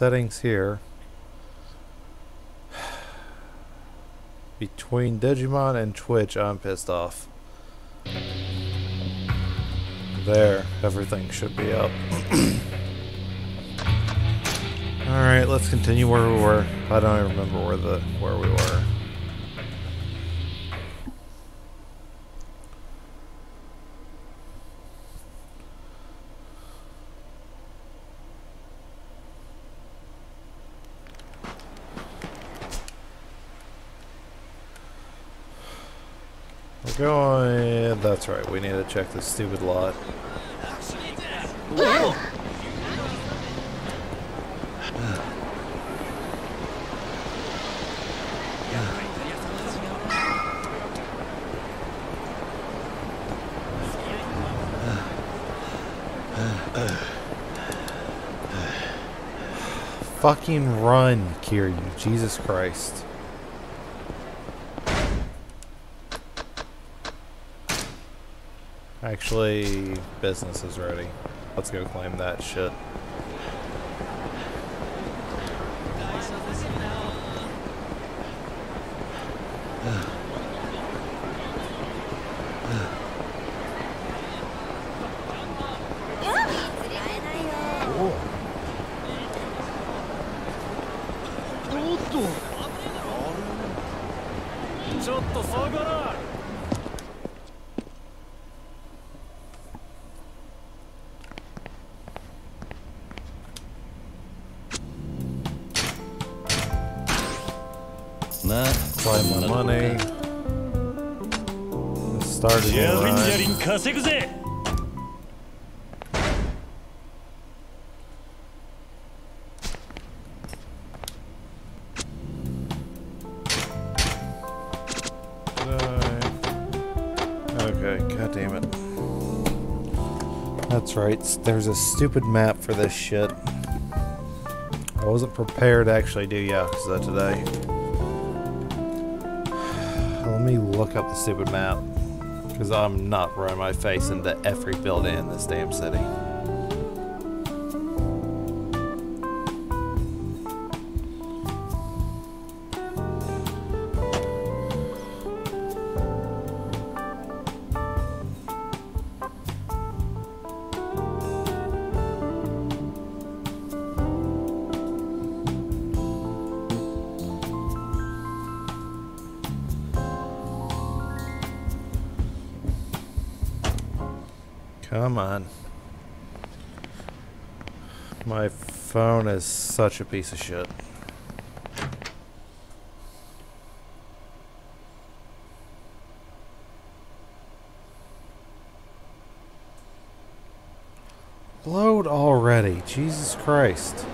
settings here. Between Digimon and Twitch, I'm pissed off. There, everything should be up. Alright, let's continue where we were. I don't even remember where the where we were. Going... That's right, we need to check this stupid lot. Fucking run, Kiryu. Jesus Christ. Actually, business is ready. Let's go claim that shit. That's right, there's a stupid map for this shit. I wasn't prepared to actually do Yakuza today. Let me look up the stupid map. Because I'm not running my face into every building in this damn city. Such a piece of shit. Load already. Jesus Christ.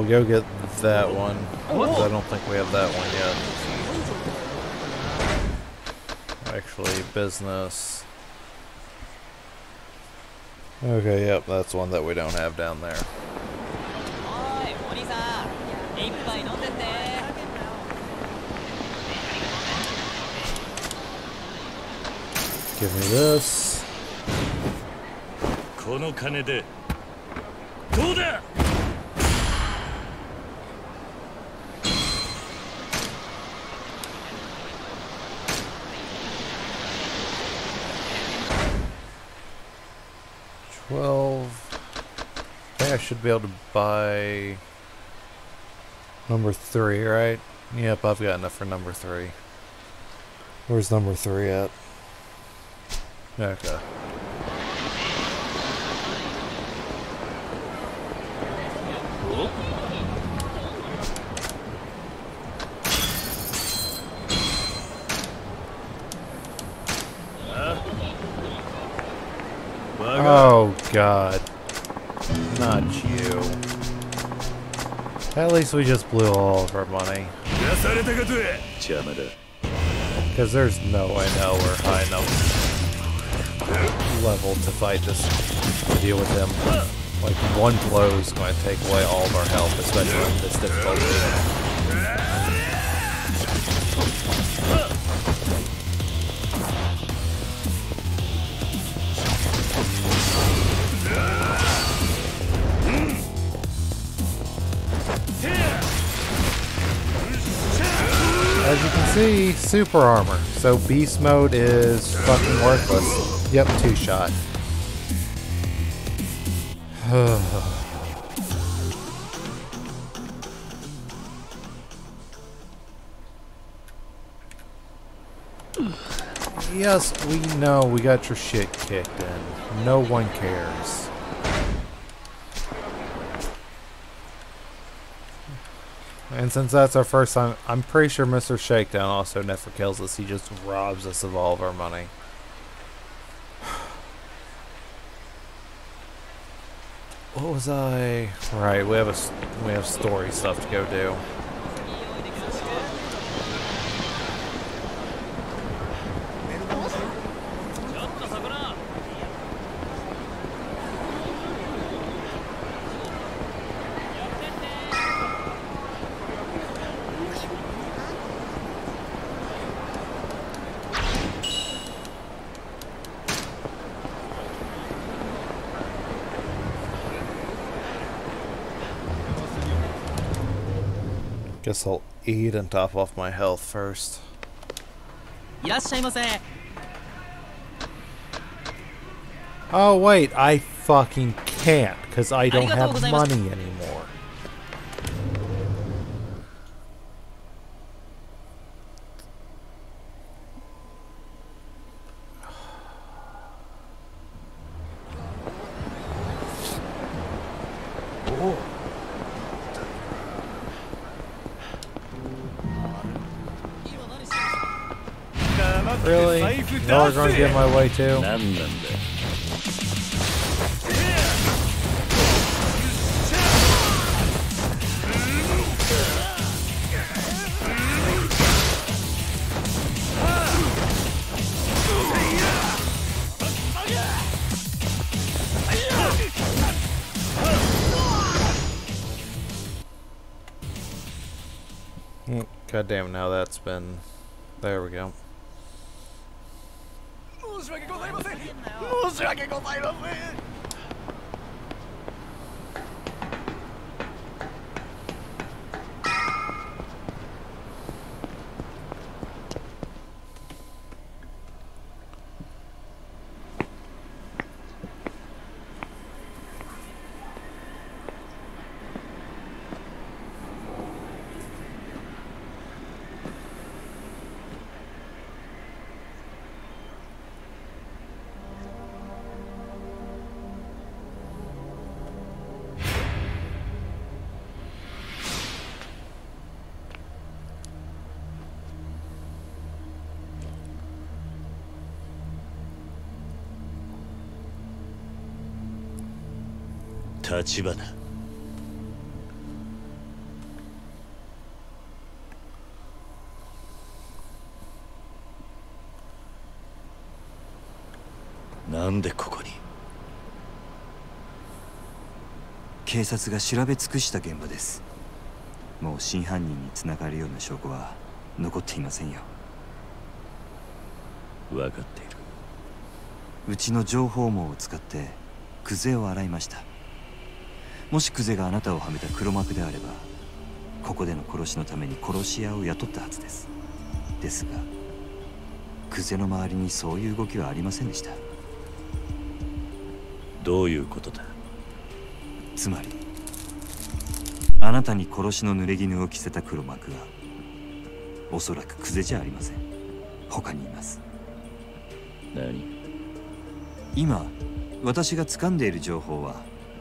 we'll go get that one. I don't think we have that one yet. Actually, business. Okay, yep, that's one that we don't have down there. Give me this. Think I should be able to buy number three, right? Yep, I've got enough for number three. Where's number three at? Okay. Uh, oh god. Not you. At least we just blew all of our money. Because there's no way now we're high enough level to fight this, to deal with them. Like, one blow is going to take away all of our health, especially in this difficulty. See, super armor. So beast mode is fucking worthless. Yep, two shot. yes, we know we got your shit kicked in. No one cares. Since that's our first time, I'm pretty sure Mr. Shakedown also never kills us. He just robs us of all of our money. What was I? Right, we have a we have story stuff to go do. Guess I'll eat and top off my health first. Oh wait, I fucking can't because I don't have money anymore. get my way too. Mm, God damn, now that's been... There we go. 立花。なんでここに？警察が調べ尽くした現場です。もう真犯人につながるような証拠は残っていませんよ。分かっている。うちの情報網を使ってクゼを洗いましたもしクゼがあなたをはめた黒幕であればここでの殺しのために殺し屋を雇ったはずです。ですがクゼの周りにそういう動きはありませんでした。どういうことだ？つまりあなたに殺しの濡れ衣を着せた黒幕はおそらくクゼじゃありません。他にいます。何？今私が掴んでいる情報は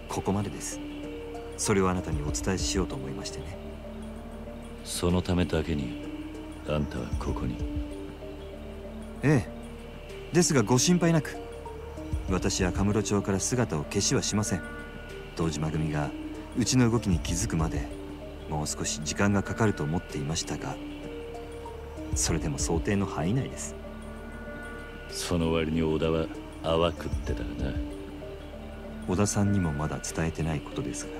ここまでですそれをあなたにお伝えしようと思いましてね。そのためだけにあんたはここに。ええ。ですがご心配なく私はカムロ町から姿を消しはしません。堂島組がうちの動きに気づくまでもう少し時間がかかると思っていましたがそれでも想定の範囲内です。その割に小田は泡食ってたな。小田さんにもまだ伝えてないことですが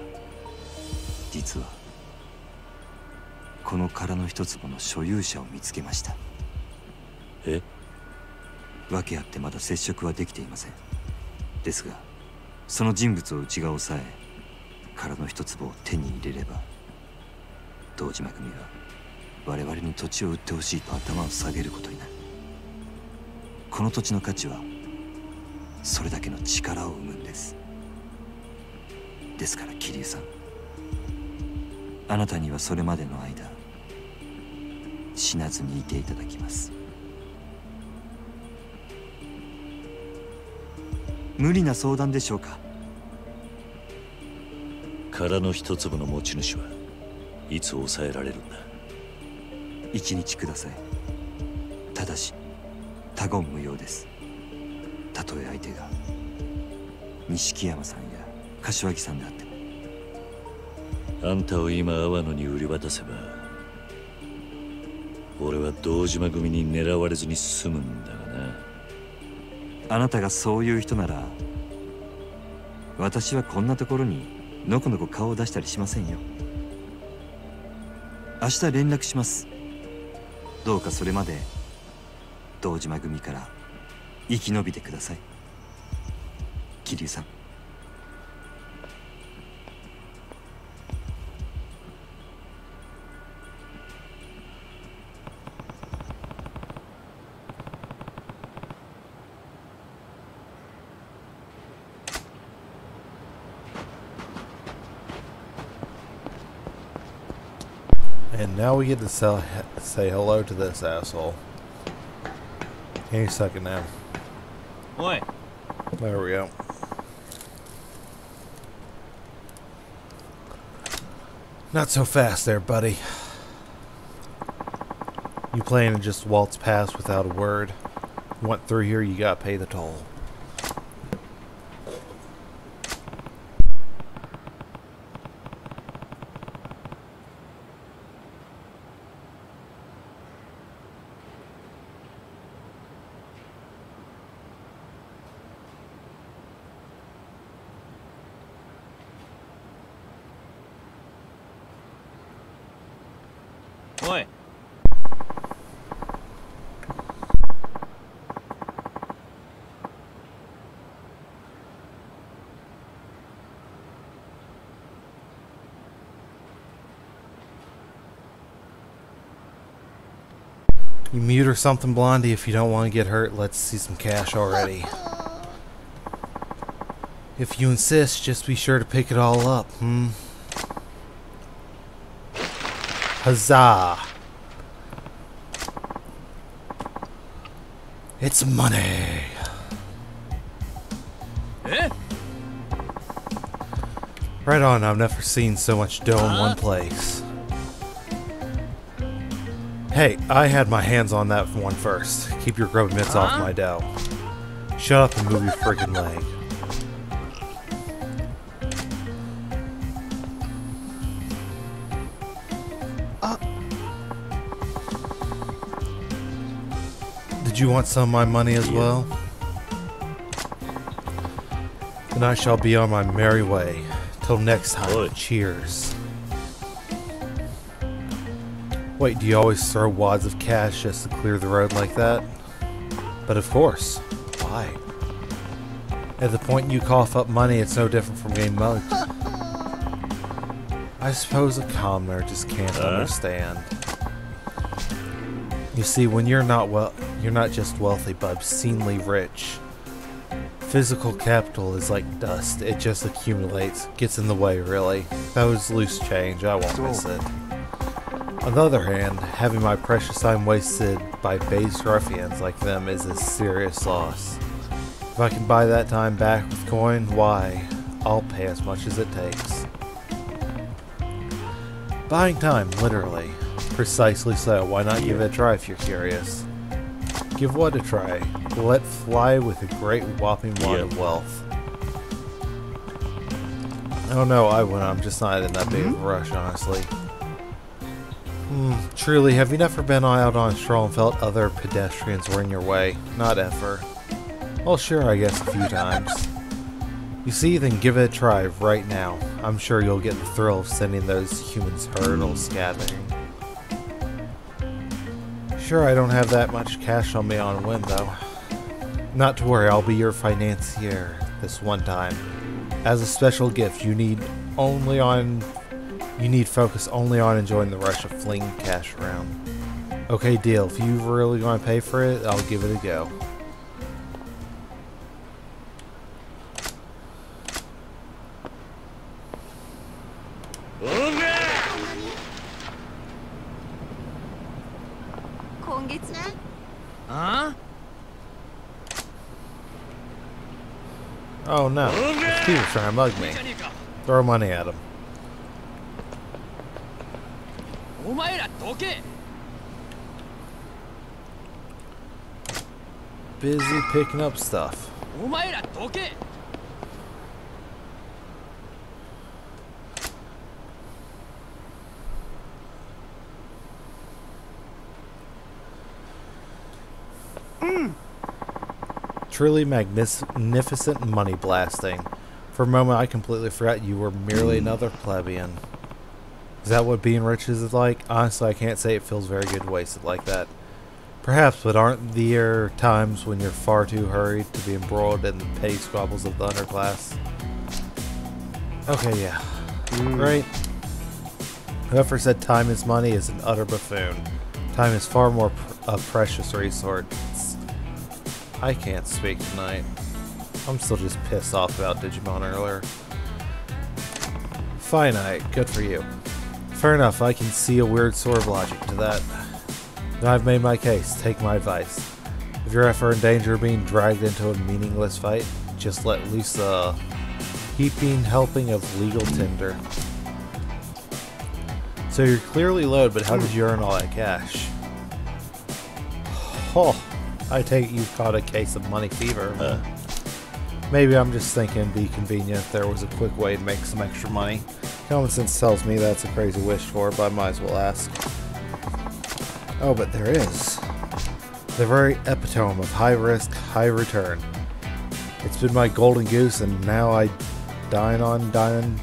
実はこの殻の一坪の所有者を見つけました。え？訳あってまだ接触はできていません。ですがその人物をうちが抑え殻の一坪を手に入れれば堂島組が我々に土地を売ってほしいと頭を下げることになる。この土地の価値はそれだけの力を生むんです。ですから桐生さんあなたにはそれまでの間死なずにいていただきます。無理な相談でしょうか？殻の一粒の持ち主はいつ抑えられるんだ？一日ください。ただし他言無用です。たとえ相手が錦山さんや柏木さんであってもあんたを今阿波野に売り渡せば俺は堂島組に狙われずに済むんだがな。あなたがそういう人なら私はこんなところにのこのこ顔を出したりしませんよ。明日連絡します。どうかそれまで堂島組から生き延びてください。桐生さん。We get to sell, say hello to this asshole. Any second now. おい There we go. Not so fast there, buddy. You plan to just waltz past without a word? You want through here, you gotta pay the toll. Oi. 'You mute or something, Blondie, if you don't want to get hurt. Let's see some cash already. If you insist, just be sure to pick it all up, hmm? Huzzah! It's money! え Right on, I've never seen so much dough in one place. Hey, I had my hands on that one first. Keep your grub mitts off my dough. Shut up and move your freaking leg. Uh. Did you want some of my money as well? Then I shall be on my merry way. Till next time, Oi. cheers. Wait, do you always throw wads of cash just to clear the road like that? But of course. Why? At the point you cough up money, it's no different from getting mugged. I suppose a commoner just can't Huh? understand. You see, when you're not well, you're not just wealthy, but obscenely rich. Physical capital is like dust; it just accumulates, gets in the way. Really, that was loose change. I won't miss it. On the other hand, having my precious time wasted by base ruffians like them is a serious loss. If I can buy that time back with coin, why, I'll pay as much as it takes. Buying time, literally. Precisely so. Why not give it a try if you're curious? Give what a try? Let fly with a great whopping wad of Yep. wealth. Oh no, I wouldn't. I'm just not in that big of a rush, honestly. Truly, have you never been out on a stroll and felt other pedestrians were in your way? Not ever. Well, sure, I guess a few times. You see, then give it a try right now. I'm sure you'll get the thrill of sending those humans hurtle scattering. Sure, I don't have that much cash on me on whim, though. Not to worry, I'll be your financier this one time. As a special gift, you need only on you need focus only on enjoying the rush of fling cash around. Okay, deal. If you really want to pay for it, I'll give it a go. Oh no, These people trying to mug me. Throw money at them. Okay. Busy picking up stuff. Mm. truly magnificent money blasting. For a moment, I completely forgot you were merely another plebeian. Is that what being rich is like? Honestly, I can't say it feels very good wasted like that. Perhaps, but aren't there times when you're far too hurried to be embroiled in the petty squabbles of the underclass? Okay, yeah. Mm. Right? Whoever said time is money is an utter buffoon. Time is far more pr- a precious resource. I can't speak tonight. I'm still just pissed off about Digimon earlier. Finite, good for you. Fair enough, I can see a weird sort of logic to that. Now I've made my case, take my advice. If you're ever in danger of being dragged into a meaningless fight, just let loose a heaping helping of legal tender. So you're clearly loaded, but how did you earn all that cash? Oh, I take it you've caught a case of money fever. Uh. Maybe I'm just thinking it'd be convenient if there was a quick way to make some extra money. Common sense tells me that's a crazy wish for, but I might as well ask. Oh, but there is. The very epitome of high risk, high return. It's been my golden goose, and now I dine on dine,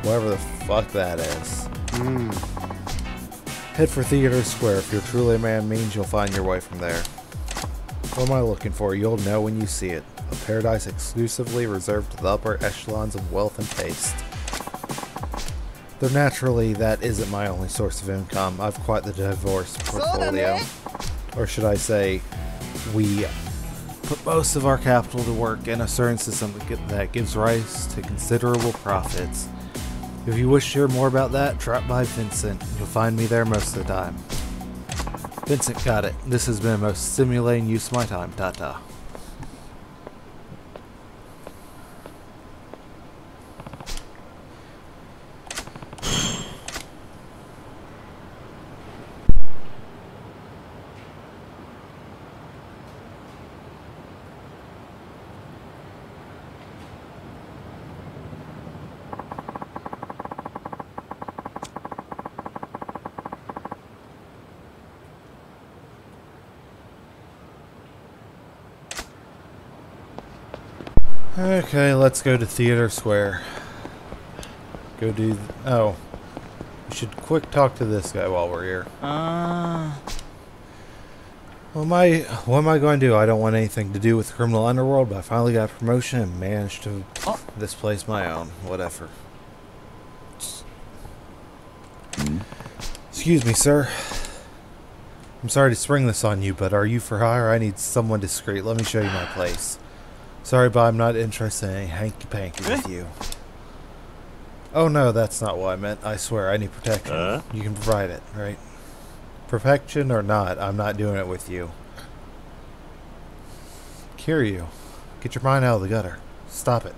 whatever the fuck that is. Hmm. Head for Theater Square. If you're truly a man means, you'll find your way from there. What am I looking for? You'll know when you see it. A paradise exclusively reserved to the upper echelons of wealth and taste. Though naturally, that isn't my only source of income. I've quite the diverse portfolio. Eh? Or should I say, we put most of our capital to work in a certain system that that gives rise to considerable profits. If you wish to hear more about that, drop by Vincent. You'll find me there most of the time. Vincent, got it. This has been a most stimulating use of my time. Ta-ta. Okay, let's go to Theater Square. Go do. Oh. We should quick talk to this guy while we're here. あ What am I, what am I going to do? I don't want anything to do with the criminal underworld, but I finally got a promotion and managed to Oh. this place my own. Whatever. Hmm? Excuse me, sir. I'm sorry to spring this on you, but are you for hire? I need someone discreet. Let me show you my place. Sorry, but I'm not interested in hanky panky with eh. you. Oh no, that's not what I meant. I swear, I need protection. Huh? You can provide it, right? Perfection or not, I'm not doing it with you. Kiryu, get your mind out of the gutter. Stop it.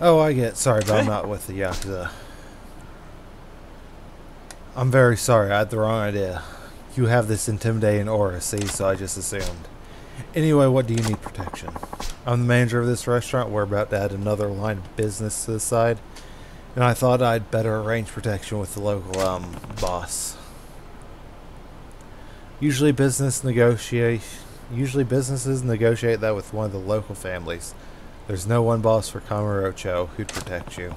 Oh, I get. Sorry, but I'm eh. not with the Yakuza. I'm very sorry. I had the wrong idea. You have this intimidating aura, see, so I just assumed. Anyway, what do you need protection? I'm the manager of this restaurant. We're about to add another line of business to the side. And I thought I'd better arrange protection with the local um boss. Usually business negotiate usually businesses negotiate that with one of the local families. There's no one boss for Kamurocho who'd protect you.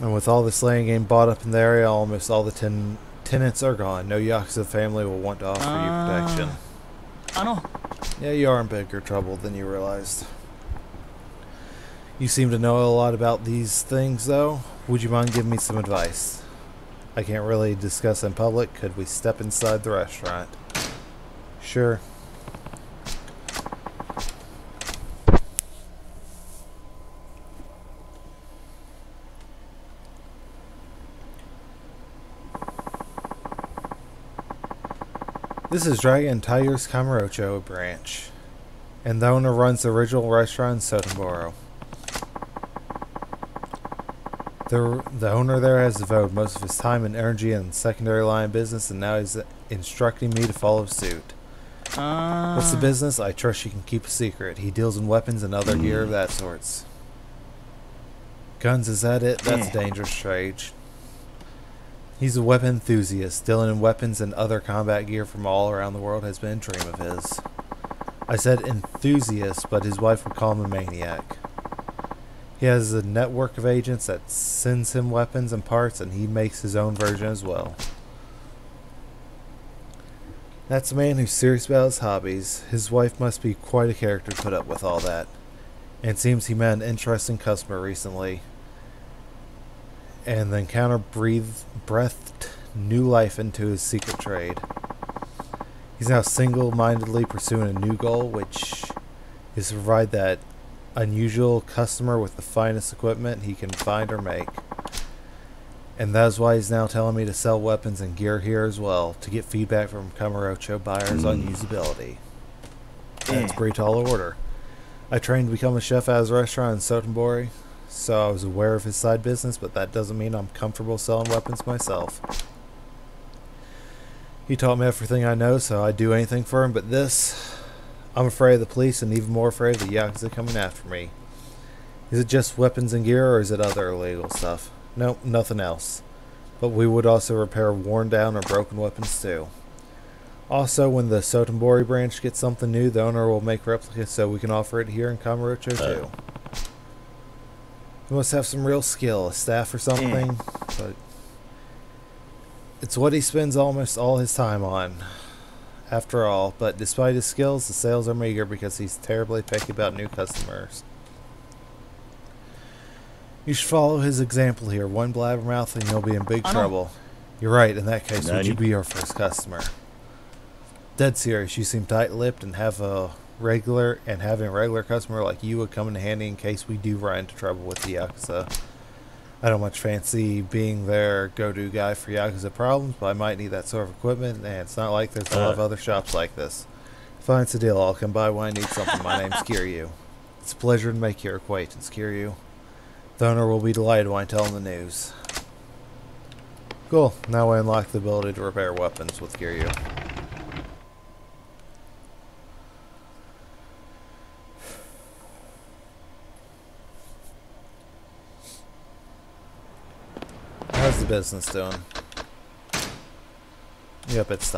And with all this land game bought up in the area, almost all the ten tenants are gone. No Yakuza family will want to offer you ah. protection. I know. Yeah, you are in bigger trouble than you realized. You seem to know a lot about these things, though. Would you mind giving me some advice? I can't really discuss in public. Could we step inside the restaurant? Sure. This is Dragon Tiger's Kamurocho branch, and the owner runs the original restaurant in Sotenboro. The, the owner there has devoted most of his time and energy in secondary line business, and now he's instructing me to follow suit. あ What's the business? I trust you can keep a secret. He deals in weapons and other gear of that sorts. Guns, is that it? That's Yeah. dangerous trade. He's a weapon enthusiast. Dealing in weapons and other combat gear from all around the world has been a dream of his. I said enthusiast, but his wife would call him a maniac. He has a network of agents that sends him weapons and parts, and he makes his own version as well. That's a man who's serious about his hobbies. His wife must be quite a character to put up with all that. And it seems he met an interesting customer recently. And the encounter breathed, breathed new life into his secret trade. He's now single mindedly pursuing a new goal, which is to provide that unusual customer with the finest equipment he can find or make. And that is why he's now telling me to sell weapons and gear here as well to get feedback from Kamurocho buyers on mm. usability. That's Yeah. pretty tall order. I trained to become a chef at his restaurant in Sotenbori, so I was aware of his side business, but that doesn't mean I'm comfortable selling weapons myself. He taught me everything I know, so I'd do anything for him, but this, I'm afraid of the police and even more afraid of the Yakuza coming after me. Is it just weapons and gear, or is it other illegal stuff? Nope, nothing else. But we would also repair worn down or broken weapons too. Also, when the Sotenbori branch gets something new, the owner will make replicas so we can offer it here in Kamurocho uh, too. He must have some real skill, a staff or something, but it's what he spends almost all his time on. After all, but despite his skills, the sales are meager because he's terribly picky about new customers. You should follow his example here. One blabbermouth and you'll be in big trouble. You're right. In that case, would you be our first customer? Dead serious. You seem tight-lipped and have a regular and having a regular customer like you would come in handy in case we do run into trouble with the Yakuza. I don't much fancy being their go-to guy for Yakuza problems, but I might need that sort of equipment, and it's not like there's a lot of Uh. other shops like this. Fine, it's a deal. I'll come by when I need something. My name's Kiryu. It's a pleasure to make your acquaintance, Kiryu. The owner will be delighted when I tell him the news. Cool. Now I unlock the ability to repair weapons with Kiryu. How's the business doing? Yep, it's.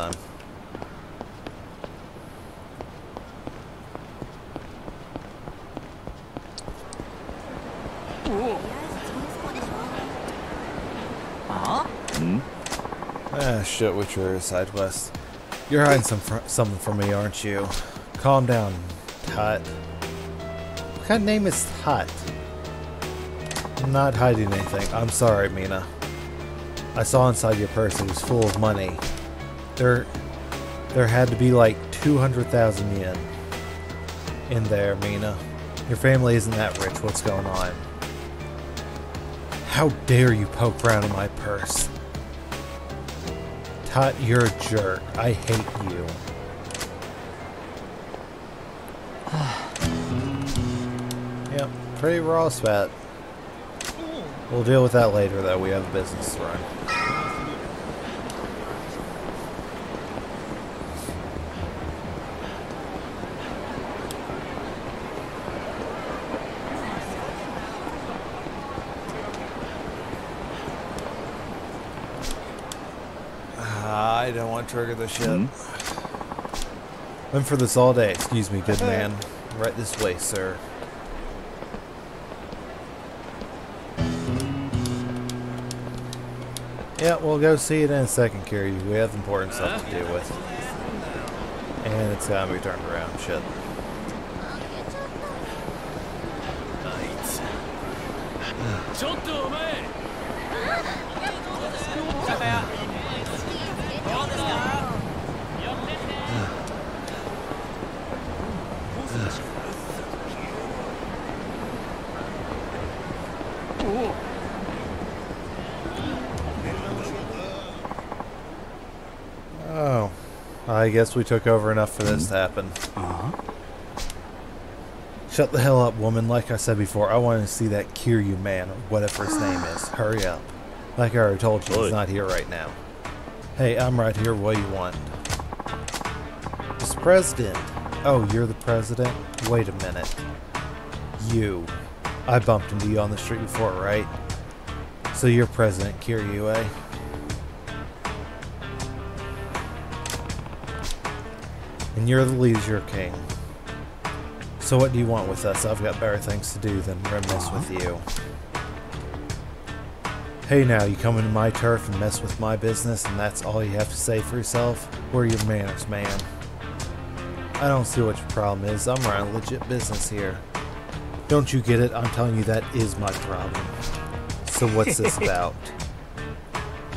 Ah? ん Ah, shit, Witcher side quest. You're hiding some fr- something from me, aren't you? Calm down, Tut. What kind of name is Tut? I'm not hiding anything. I'm sorry, Mina. I saw inside your purse it was full of money. There, there had to be like 200,000 yen in there, Mina. Your family isn't that rich. What's going on? How dare you poke around in my purse? Tut, you're a jerk. I hate you. yep, pretty raw spat. We'll deal with that later, though. We have a business to run. I don't want to trigger this shit. Hmm? Been for this all day. Excuse me, good man. Right this way, sir. Yeah, we'll go see it in a second, Kiryu. We have important stuff to deal with. And it's gotta be turned around. Shit. Guess we took over enough for this to happen. Shut the hell up, woman. Like I said before, I want to see that Kiryu man, or whatever his name is. Hurry up. Like I already told you, Oi. he's not here right now. Hey, I'm right here. What do you want? Mr. President. Oh, you're the president? Wait a minute. You. I bumped into you on the street before, right? So you're President Kiryu, eh? And you're the leisure king. So what do you want with us? I've got better things to do than reminisce with you. Hey now, you come into my turf and mess with my business and that's all you have to say for yourself? Where are your manners, man? I don't see what your problem is. I'm running legit business here. Don't you get it? I'm telling you that is my problem. So what's this about?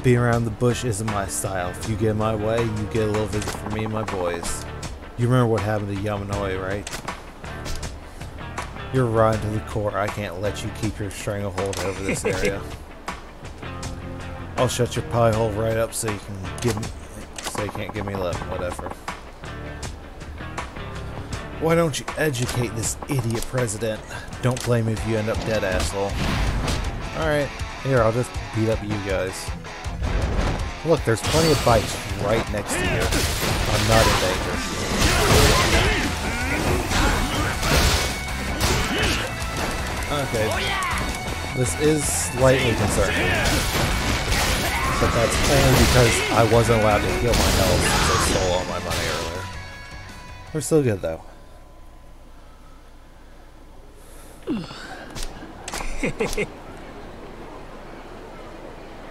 Being around the bush isn't my style. If you get in my way, you get a little visit from me and my boys. You remember what happened to Yamanoi, right? You're rotten to the core. I can't let you keep your stranglehold over this area. I'll shut your pie hole right up so you can give me, so you can't give me love. Whatever. Why don't you educate this idiot president? Don't blame me if you end up dead, asshole. Alright, here, I'll just beat up you guys. Look, there's plenty of bikes right next to you. I'm not in danger. Okay. This is slightly concerning. But that's only because I wasn't allowed to heal my health since I stole all my money earlier. We're still good though.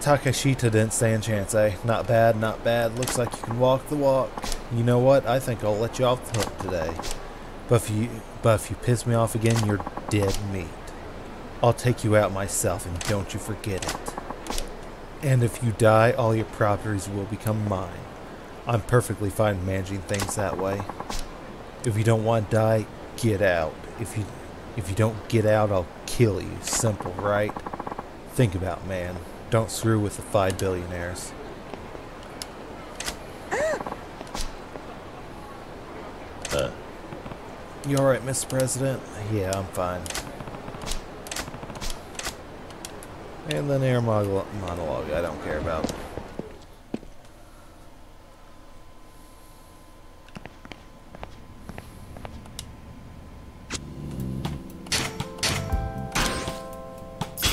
Takashita didn't stand chance, eh? Not bad, not bad. Looks like you can walk the walk. You know what? I think I'll let you off the hook today. But if you but if you piss me off again, you're dead meat. I'll take you out myself and don't you forget it. And if you die, all your properties will become mine. I'm perfectly fine managing things that way. If you don't want to die, get out. If you if you don't get out, I'll kill you. Simple, right? Think about it, man. Don't screw with the five billionaires. Uh. You alright, Mr. President? Yeah, I'm fine. And then air monologue, monologue I don't care about.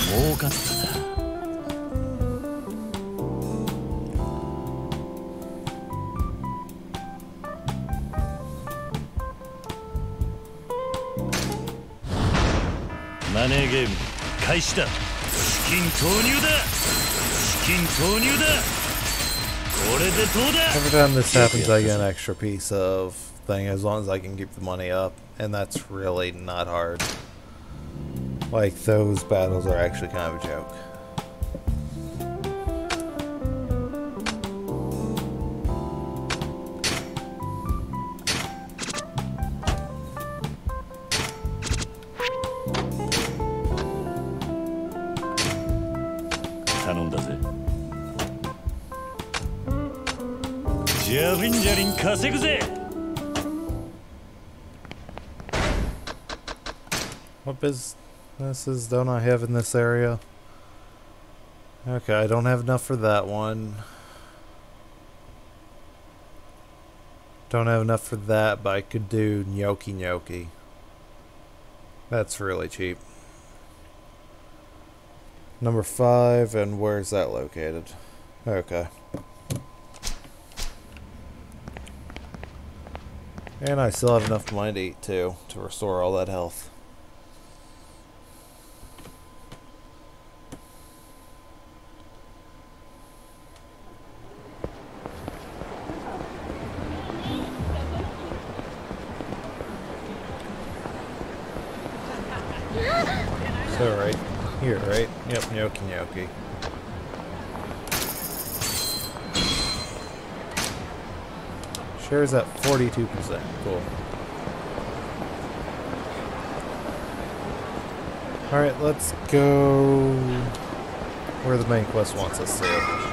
"儲かったなマネーゲーム開始だ資 金投入だ資金投入だこれでどうだ Every time this happens, I get an extra piece of thing as long as I can keep the money up, and that's really not hard. Like, those battles are actually kind of a joke. ジャリン稼ぐぜ What businesses don't I have in this area? Okay, I don't have enough for that one. Don't have enough for that, but I could do gnocchi gnocchi. That's really cheap. Number five, and where's that located? Okay. And I still have enough to eat too, to restore all that health. Here's at 42%. Cool. Alright, let's go where the main quest wants us to.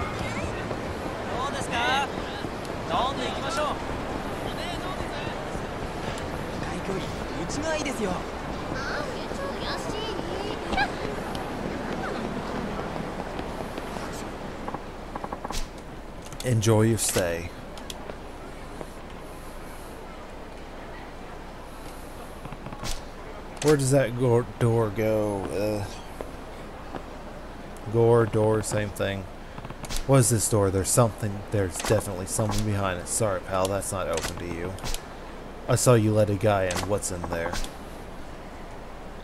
Enjoy your stay. Where does that go- door go? Uh, gore, door, same thing. What is this door? There's something. There's definitely someone behind it. Sorry, pal, that's not open to you. I saw you let a guy in. What's in there?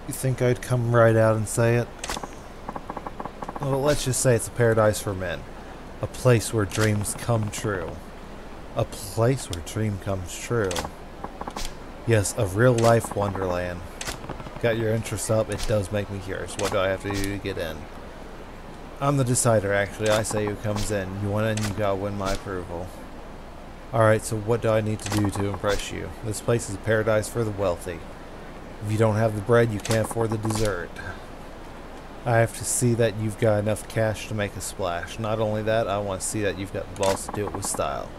You think I'd come right out and say it? Well, let's just say it's a paradise for men. A place where dreams come true. A place where dream comes true. Yes, a real life wonderland. Got your interest up, it does make me curious. What do I have to do to get in? I'm the decider, actually. I say who comes in. You want in, you gotta win my approval. Alright, so what do I need to do to impress you? This place is a paradise for the wealthy. If you don't have the bread, you can't afford the dessert. I have to see that you've got enough cash to make a splash. Not only that, I want to see that you've got the balls to do it with style.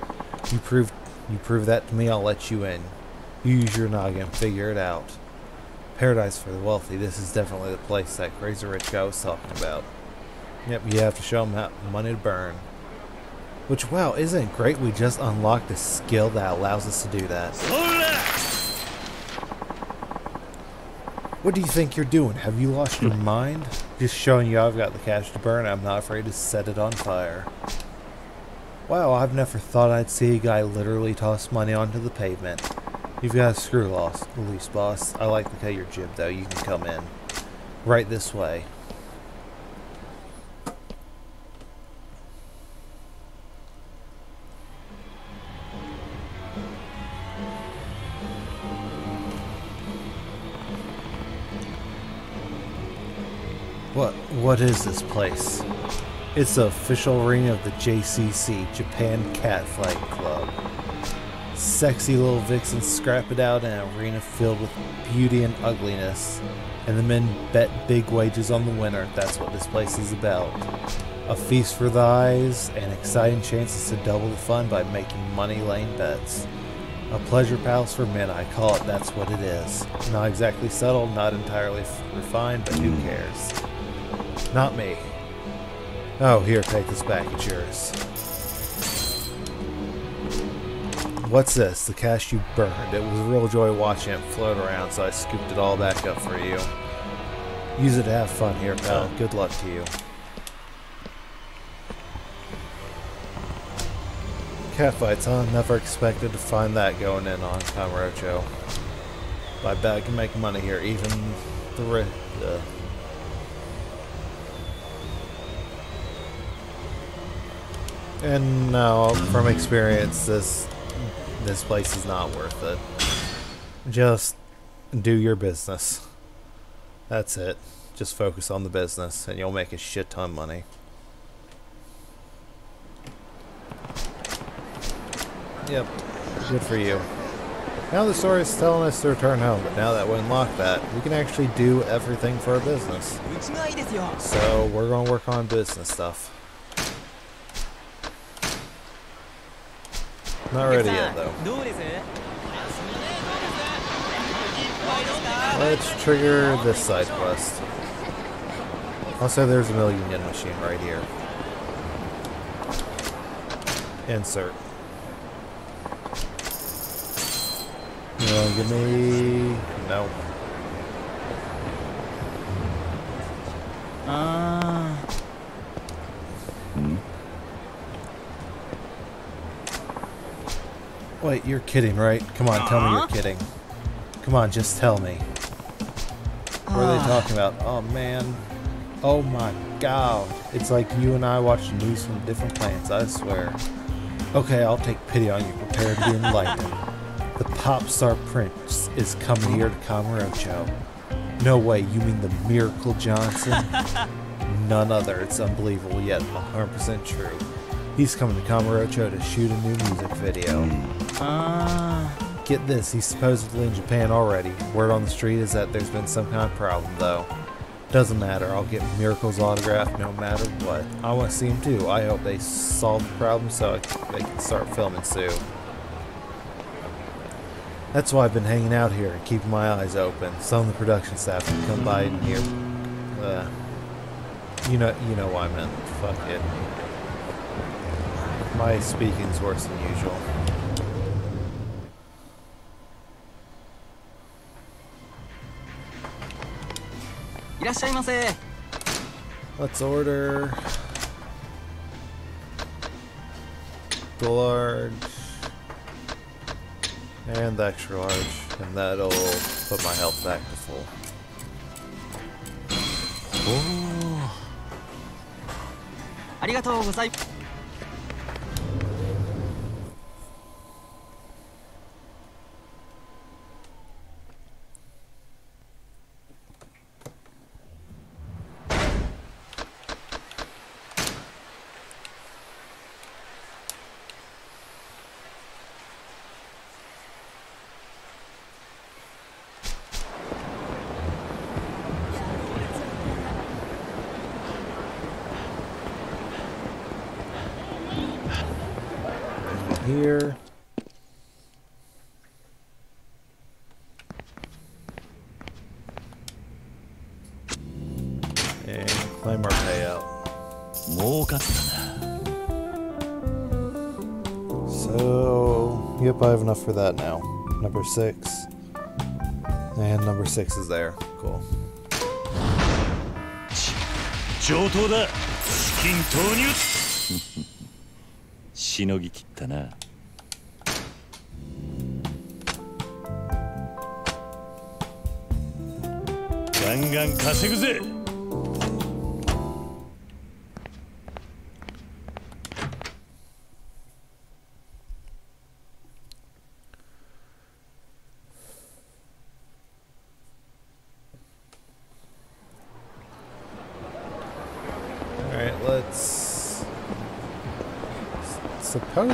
You prove you prove that to me, I'll let you in. Use your noggin, figure it out. Paradise for the wealthy. This is definitely the place that crazy rich guy was talking about. Yep, you have to show him how money to burn. Which, wow, isn't it great we just unlocked a skill that allows us to do that? What do you think you're doing? Have you lost your hmm. mind? Just showing you I've got the cash to burn. I'm not afraid to set it on fire. Wow, I've never thought I'd see a guy literally toss money onto the pavement. You've got a screw loss, loose, boss. I like the cut your jib, though. You can come in. Right this way. What what is this place? It's the official ring of the JCC, Japan Cat Fight Club. Sexy little vixens scrap it out in an arena filled with beauty and ugliness. And the men bet big wages on the winner. That's what this place is about. A feast for the eyes and exciting chances to double the fun by making money lane bets. A pleasure palace for men, I call it. That's what it is. Not exactly subtle, not entirely f- refined, but who hmm. cares? Not me. Oh, here, take this back. It's yours. What's this? The cash you burned. It was a real joy watching it float around, so I scooped it all back up for you. Use it to have fun here, pal. Good luck to you. Catfights, huh? Never expected to find that going in on Camarocho. But I bet I can make money here, even the ri- uh, And no, from experience, this this place is not worth it. Just do your business. That's it. Just focus on the business and you'll make a shit ton of money. Yep. Good for you. Now the story is telling us to return home, but now that we unlock that, we can actually do everything for our business. So we're going to work on business stuff. Not ready yet, though. Let's trigger this side quest. Also, there's a million yen machine right here. Insert. You want give me... No. Ah... Uh... Wait, you're kidding, right? Come on, tell me you're kidding. Come on, just tell me. What are they ah. talking about? Oh man. Oh my god. It's like you and I watch the news from different planets, I swear. Okay, I'll take pity on you. Prepare to be enlightened. The pop star prince is coming here to Camarocho. No way, you mean the Miracle Johnson? None other. It's unbelievable yet 100% true. He's coming to Camarocho to shoot a new music video. Hmm. Get this, he's supposedly in Japan already. Word on the street is that there's been some kind of problem, though. Doesn't matter, I'll get Miracle's autograph no matter what. I want to see him too. I hope they solve the problem so I they can start filming soon. That's why I've been hanging out here and keeping my eyes open. Some of the production staff can come by and hear. Uh, you know, you know what I meant. Fuck it. My speaking's worse than usual. Let's order the large and the extra large, and that'll put my health back to full. ありがとうございます。 Here. And claim our payout. 儲かったな So, yep, I have enough for that now. Number six. And number six is there. Cool. 上等だ資金投入 しのぎきったな。ガンガン稼ぐぜ。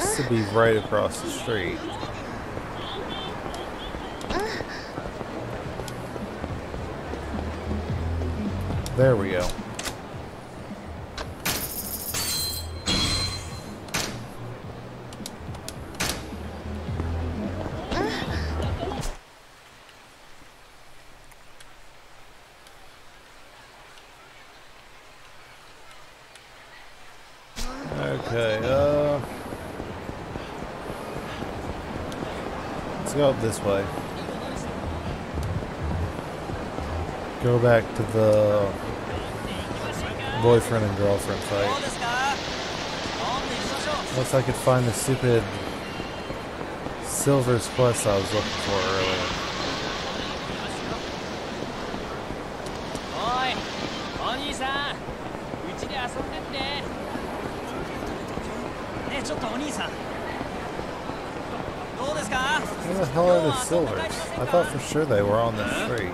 Supposed to be right across the street. There we go. this way. Go back to the boyfriend and girlfriend fight. Once I could find the stupid Silver's plus I was looking for earlier. the hell are the silvers? I thought for sure they were on the street.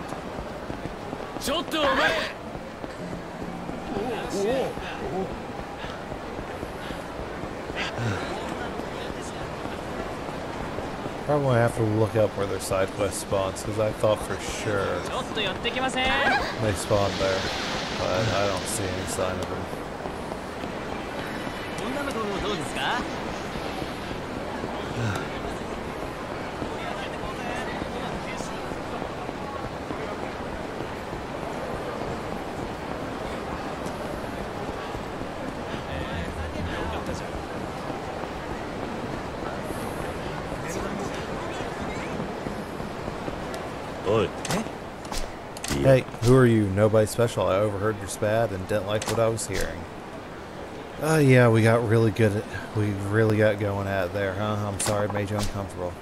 Probably have to look up where their side quest spawns, because I thought for sure they spawned there, but I don't see any sign of Nobody special. I overheard your spat and didn't like what I was hearing. Oh yeah, we got really good at, we really got going at it there, huh? I'm sorry it made you uncomfortable.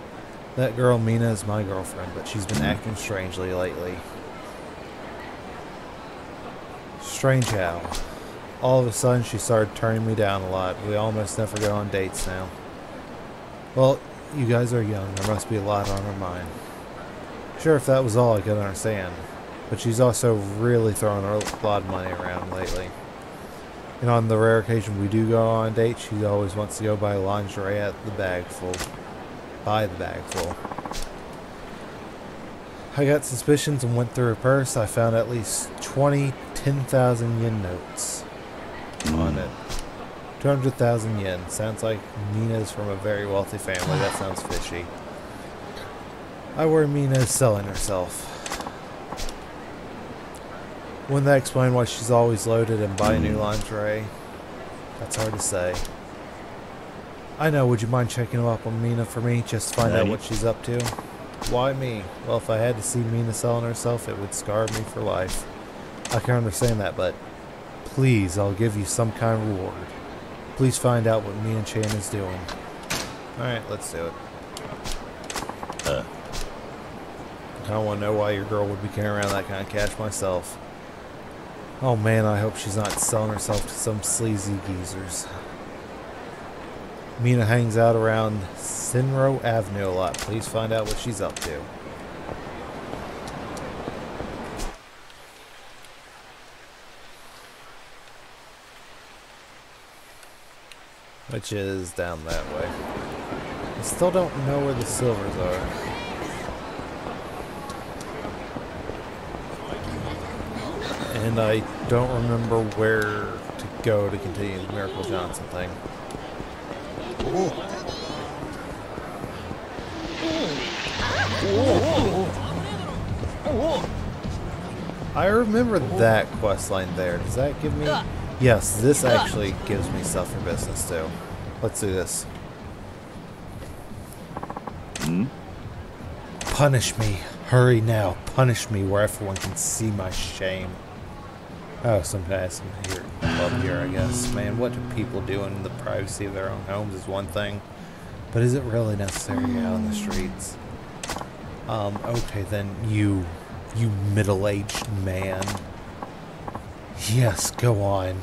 That girl Mina is my girlfriend, but she's been hmm. acting strangely lately. Strange how. All of a sudden she started turning me down a lot. We almost never go on dates now. Well, you guys are young. There must be a lot on her mind. Sure, if that was all, I could understand. But she's also really throwing a lot of money around lately. And on the rare occasion we do go on dates, she always wants to go buy lingerie at the bag full. Buy the bag full. I got suspicions and went through her purse. I found at least 20 10,000 yen notes on hmm. it. 200,000 yen. Sounds like Mina's from a very wealthy family. That sounds fishy. I worry Mina is selling herself. Wouldn't that explain why she's always loaded and buying new lingerie? That's hard to say. I know, would you mind checking up on Mina for me, just to find out what she's up to? Why me? Well, if I had to see Mina selling herself, it would scar me for life. I can understand that, but please, I'll give you some kind of reward. Please find out what Mina Chan is doing. Alright, let's do it. Uh. I don't want to know why your girl would be carrying around that kind of cash myself. Oh man, I hope she's not selling herself to some sleazy geezers. Mina hangs out around Sinro Avenue a lot. Please find out what she's up to. Which is down that way. I still don't know where the silvers are. And I don't remember where to go to continue the Miracle Johnson thing. I remember that quest line there. Does that give me... Yes, this actually gives me stuff for business too. Let's do this. Hmm? Punish me. Hurry now. Punish me where everyone can see my shame. Oh, some guys in here above here, I guess. Man, what do people do in the privacy of their own homes is one thing. But is it really necessary out on the streets? Um, okay then, you, you middle-aged man. Yes, go on.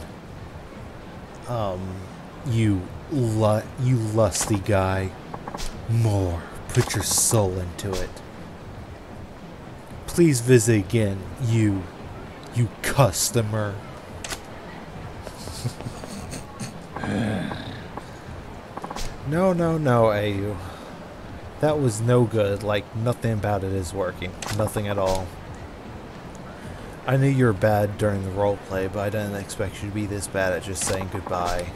Um, you, lu- you lusty guy. More. Put your soul into it. Please visit again, you, you customer. no, no, no, AU. That was no good. Like, nothing about it is working. Nothing at all. I knew you were bad during the roleplay, but I didn't expect you to be this bad at just saying goodbye.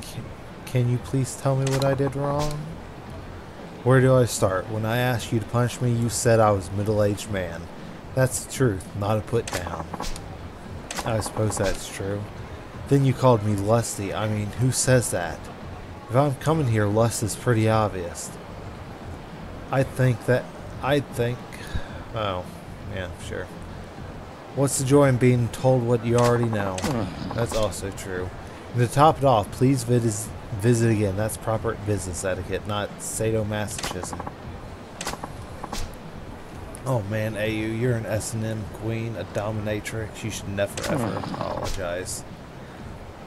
Can, can you please tell me what I did wrong? Where do I start? When I asked you to punish me, you said I was a middle-aged man. That's the truth, not a put down. I suppose that's true. Then you called me lusty. I mean, who says that? If I'm coming here, lust is pretty obvious. I think that... I think... Oh, yeah, sure. What's the joy in being told what you already know? That's also true. And to top it off, please vis- visit again. That's proper business etiquette, not sadomasochism. Oh man, AU, you're an S&M queen, a dominatrix. You should never ever apologize.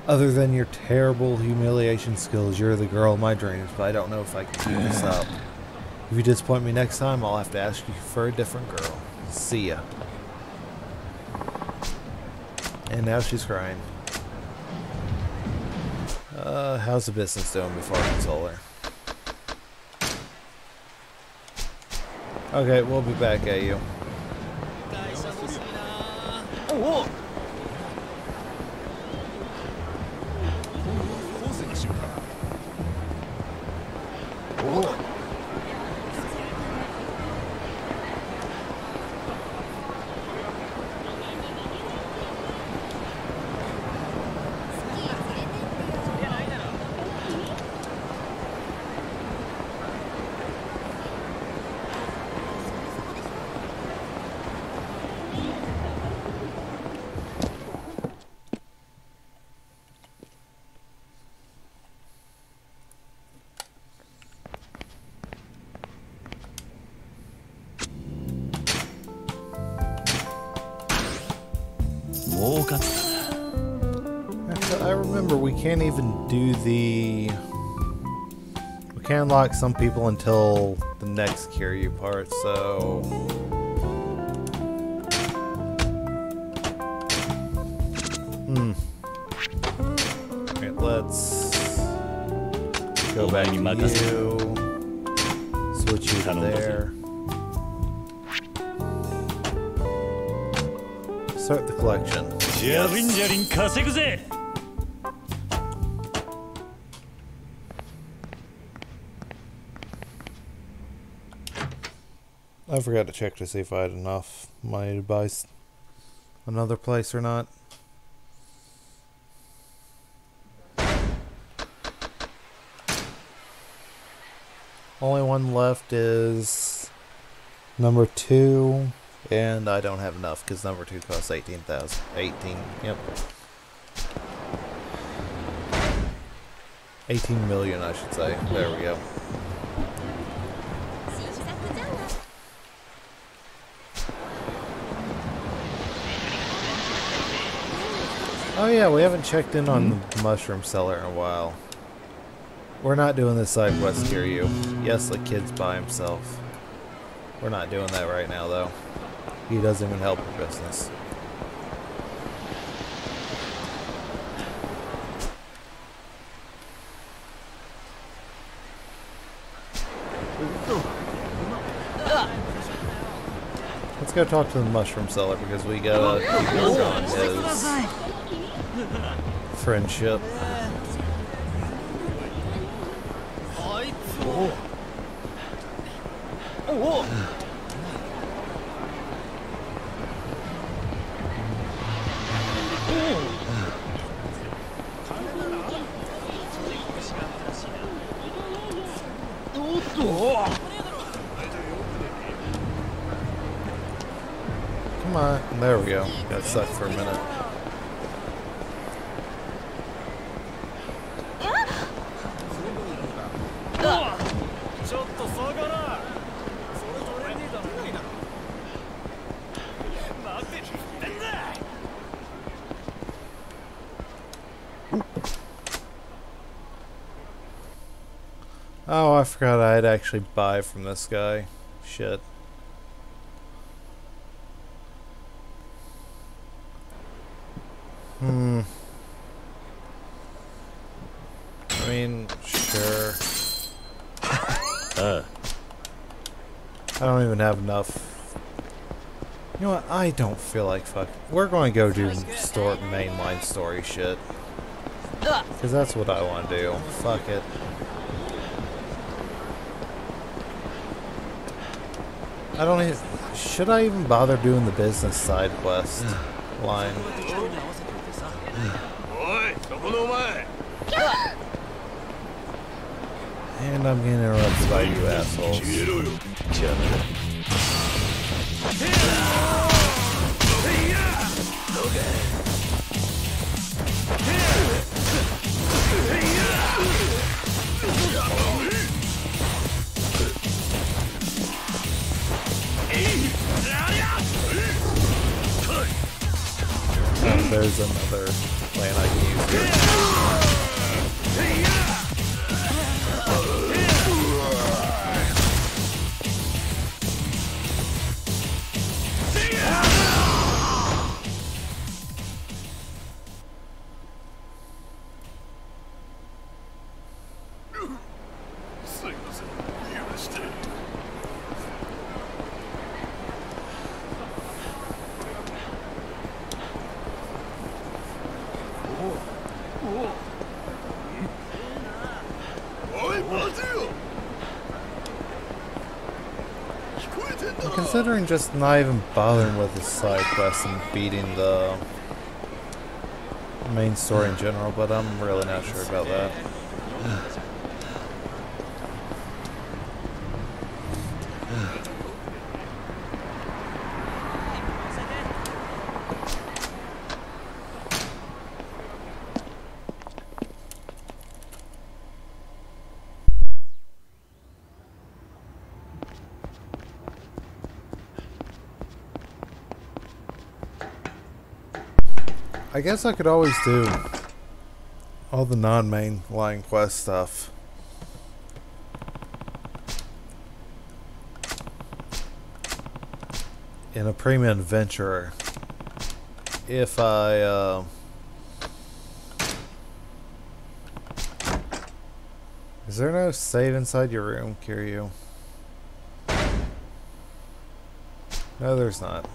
Other than your terrible humiliation skills, you're the girl of my dreams, but I don't know if I can keep this up. If you disappoint me next time, I'll have to ask you for a different girl. See ya. And now she's crying. Uh, how's the business doing before I console her? Okay, we'll be back at you. Oh, oh. Can't even do the. We can't unlock some people until the next Kiryu part, so. Hmm. Alright, let's go back to you. Switch you there. Start the collection. ジ I forgot to check to see if I had enough money to buy another place or not. Only one left is number two, and I don't have enough because number two costs eighteen thousand. Eighteen. Yep. Eighteen million, I should say. There we go. Oh yeah, we haven't checked in on the mushroom seller in a while. We're not doing this side quest here, you. Yes, the kid's by himself. We're not doing that right now, though. He doesn't even help the business. Let's go talk to the mushroom seller because we gotta keep work on his Friendship. Oh. Oh. Come on. There we go. Got stuck for a minute. I'd actually buy from this guy. Shit. Hmm. I mean, sure. あ I don't even have enough. You know what? I don't feel like fuck. We're going to go do store mainline story shit. Because that's what I want to do. Fuck it. I don't even... Should I even bother doing the business side quest line? And I'm getting interrupted by you assholes. Okay. There's another plan I can use here. " considering just not even bothering with the side quest and beating the main story in general, but I'm really not sure about that. Guess I could always do all the non-main line quest stuff. In a premium adventurer, if I uh, is there no save inside your room, Kiryu? No, there's not.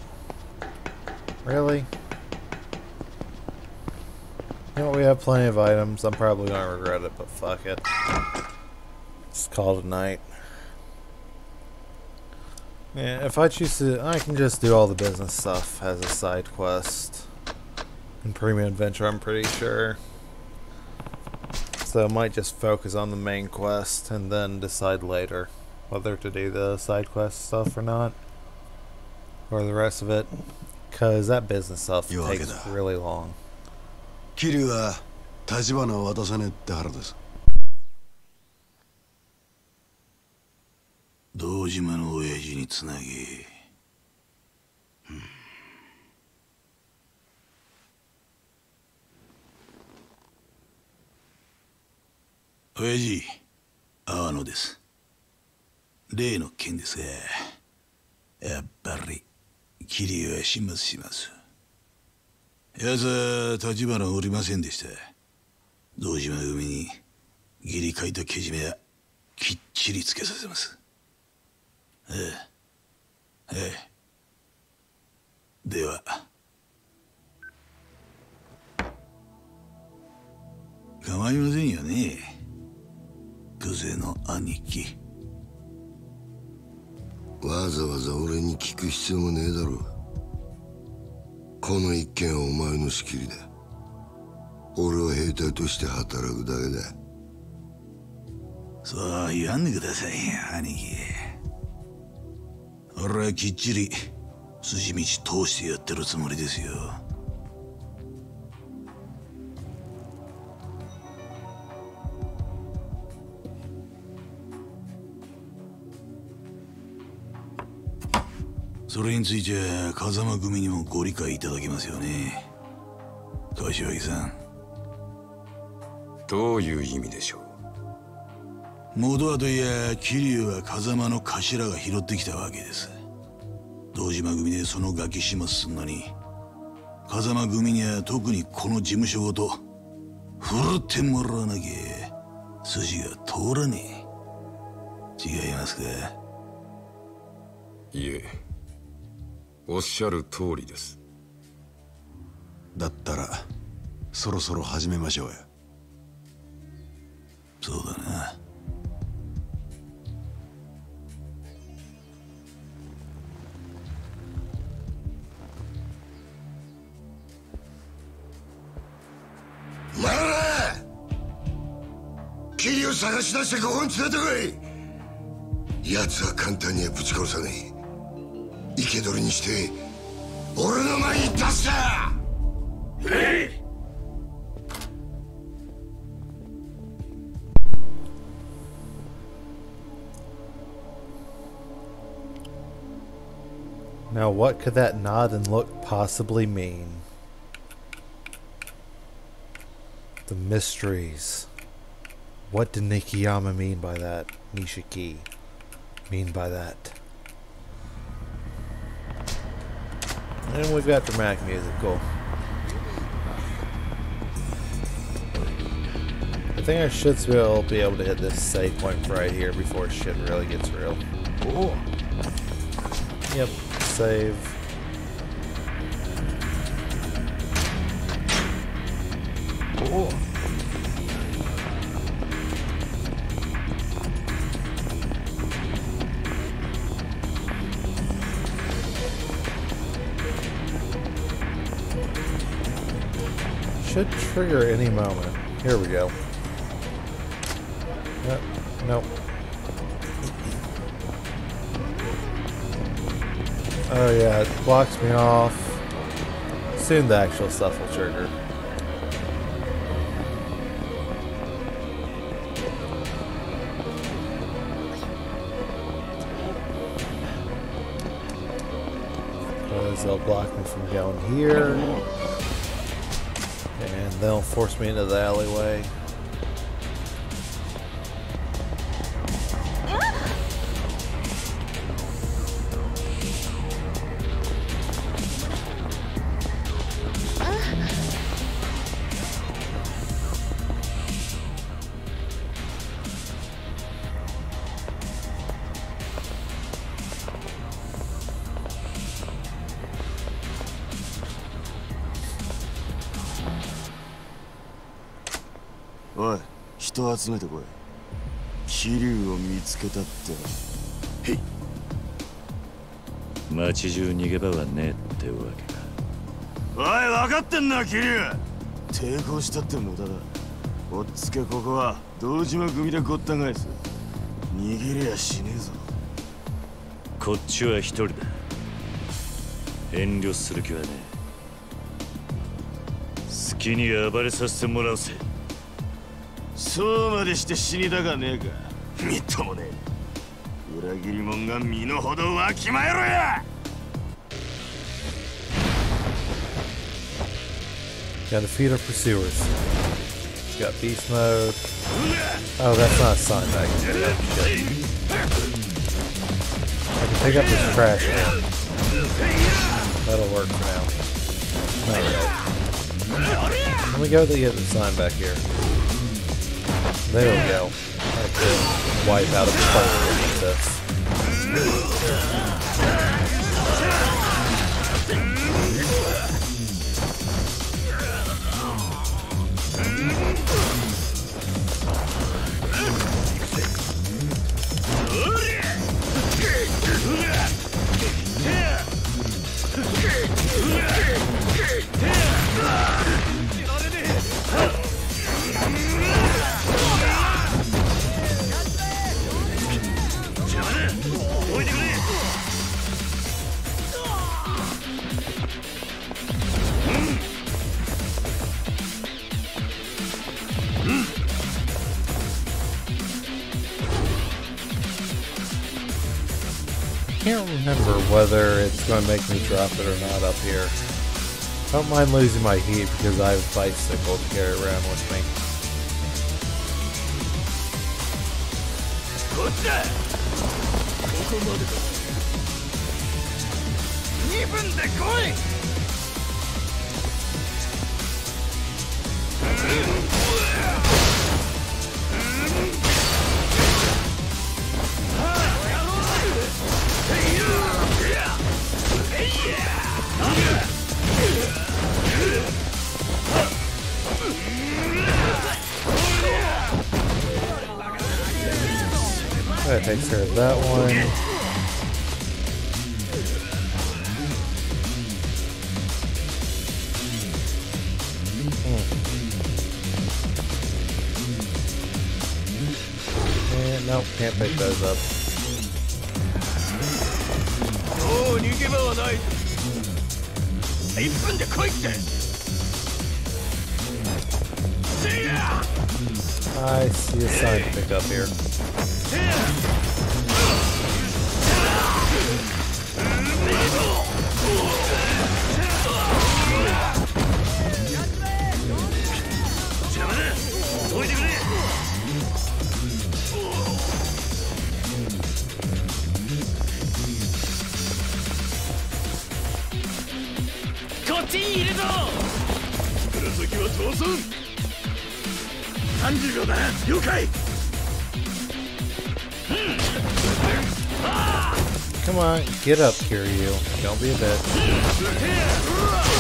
Really? You know, we have plenty of items. I'm probably going to regret it, but fuck it. Just call it a night. Yeah, if I choose to, I can just do all the business stuff as a side quest. In Premium Adventure, I'm pretty sure. So I might just focus on the main quest and then decide later whether to do the side quest stuff or not. Or the rest of it. Because that business stuff You takes really long. 桐生は立花を渡さねえって腹です。堂島の親父につなぎ、うん。親父阿野です。例の件ですがやっぱり桐生は始末します。奴は立花おりませんでした。堂島組に義理書いたけじめはきっちりつけさせます。ええ。ええ。では。構いませんよね。久世の兄貴。わざわざ俺に聞く必要もねえだろう。この一件はお前の仕切りだ。俺は兵隊として働くだけだ。そう言わんでください兄貴。俺はきっちり筋道通してやってるつもりですよ。それについては風間組にもご理解いただけますよね。柏木さんどういう意味でしょう？元はといや桐生は風間の頭が拾ってきたわけです。堂島組でそのガキ始末すんのに風間組には特にこの事務所ごと振るってもらわなきゃ筋が通らねえ。違いますか？いえおっしゃる通りです。だったらそろそろ始めましょうよそうだな。ならな桐を探し出してここに連れてこい。奴は簡単にはぶち殺さねえ生け捕りにして俺の前に出すな Now, what could that nod and look possibly mean? The mysteries. What did Nikiyama mean by that? Nishiki mean by that? And we've got dramatic music. Cool. I think I should still be able to hit this save point right here before shit really gets real. Yep, save. Should trigger any moment. Here we go. Yep, nope. Oh yeah, it blocks me off. Soon the actual stuff will trigger. Because they'll block me from going here. They'll force me into the alleyway. "街中逃げ場はねえってわけか。おい分かってんな桐生。抵抗したって無駄だ。おっつけここは堂島組でごった返す。逃げりゃしねえぞ。こっちは一人だ。遠慮する気はねえ。好きに暴れさせてもらうぜ。そうまでして死にたかねえか。みっともねえ。裏切り者が身の程わきまえろや Gotta defeat our pursuers. It's got beast mode. Oh, that's not a sign back. I can pick up this trash can. That'll work for now. Alright. Let me go to get the sign back here. There we go. I can wipe out a player with this. remember whether it's going to make me drop it or not up here. I don't mind losing my heat because I have a bicycle to carry around with me. Even the coin! That takes care of that one. Hmm. And nope, can't pick those up. はない1分で来いって I see a sign to pick up here. Get up, Kiryu. Don't be a bitch.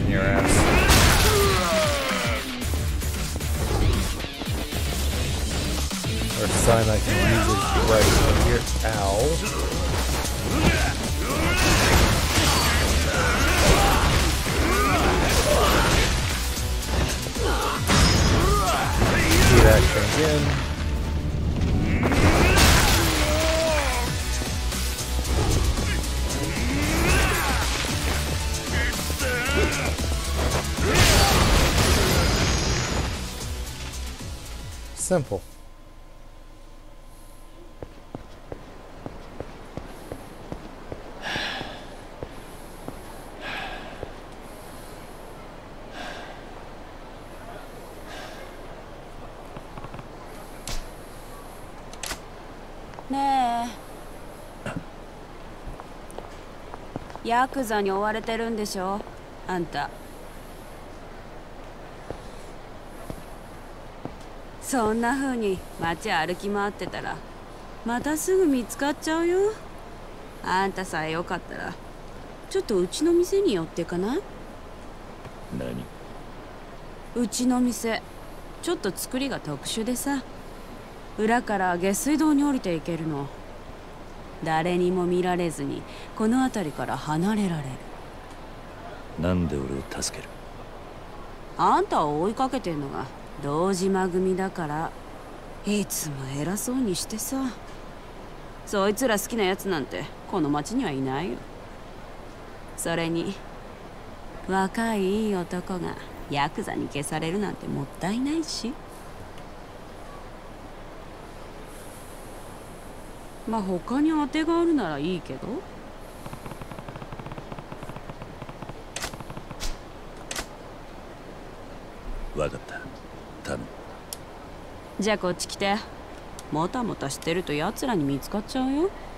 Your ass. Or sign I can use it right here. Ow. Heat action again. Simple. 「ねえ。ヤクザに追われてるんでしょ？あんた。そんな風に街歩き回ってたらまたすぐ見つかっちゃうよ。あんたさえよかったらちょっとうちの店に寄ってかない？何？うちの店ちょっと作りが特殊でさ。裏から下水道に降りていけるの。誰にも見られずにこの辺りから離れられる。なんで俺を助ける？あんたを追いかけてんのが堂島組だからいつも偉そうにしてさ。そいつら好きなやつなんてこの町にはいないよ。それに若いいい男がヤクザに消されるなんてもったいないし。まあ他に当てがあるならいいけど。わかった。じゃあこっち来てもたもたしてると奴らに見つかっちゃうよ「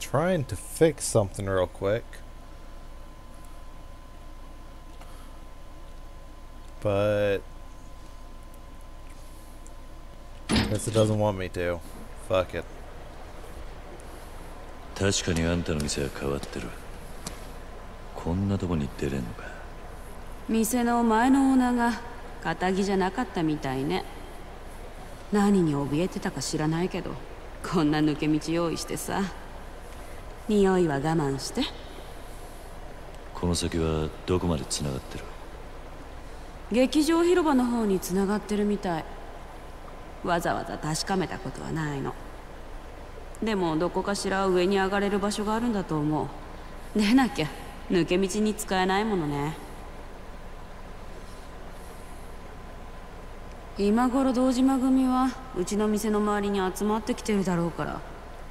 trying to fix something real quick. But guess it doesn't want me to. Fuck it. 確かにあんたの店は変わってる。こんなとこに出れんのか。店の前のオーナーが堅気じゃなかったみたいね。何に怯えてたか知らないけどこんな抜け道用意してさ。匂いは我慢して。この先はどこまで繋がってる？劇場広場の方に繋がってるみたい。わざわざ確かめたことはないの。でもどこかしら上に上がれる場所があるんだと思う。でなきゃ抜け道に使えないものね。今頃堂島組はうちの店の周りに集まってきてるだろうから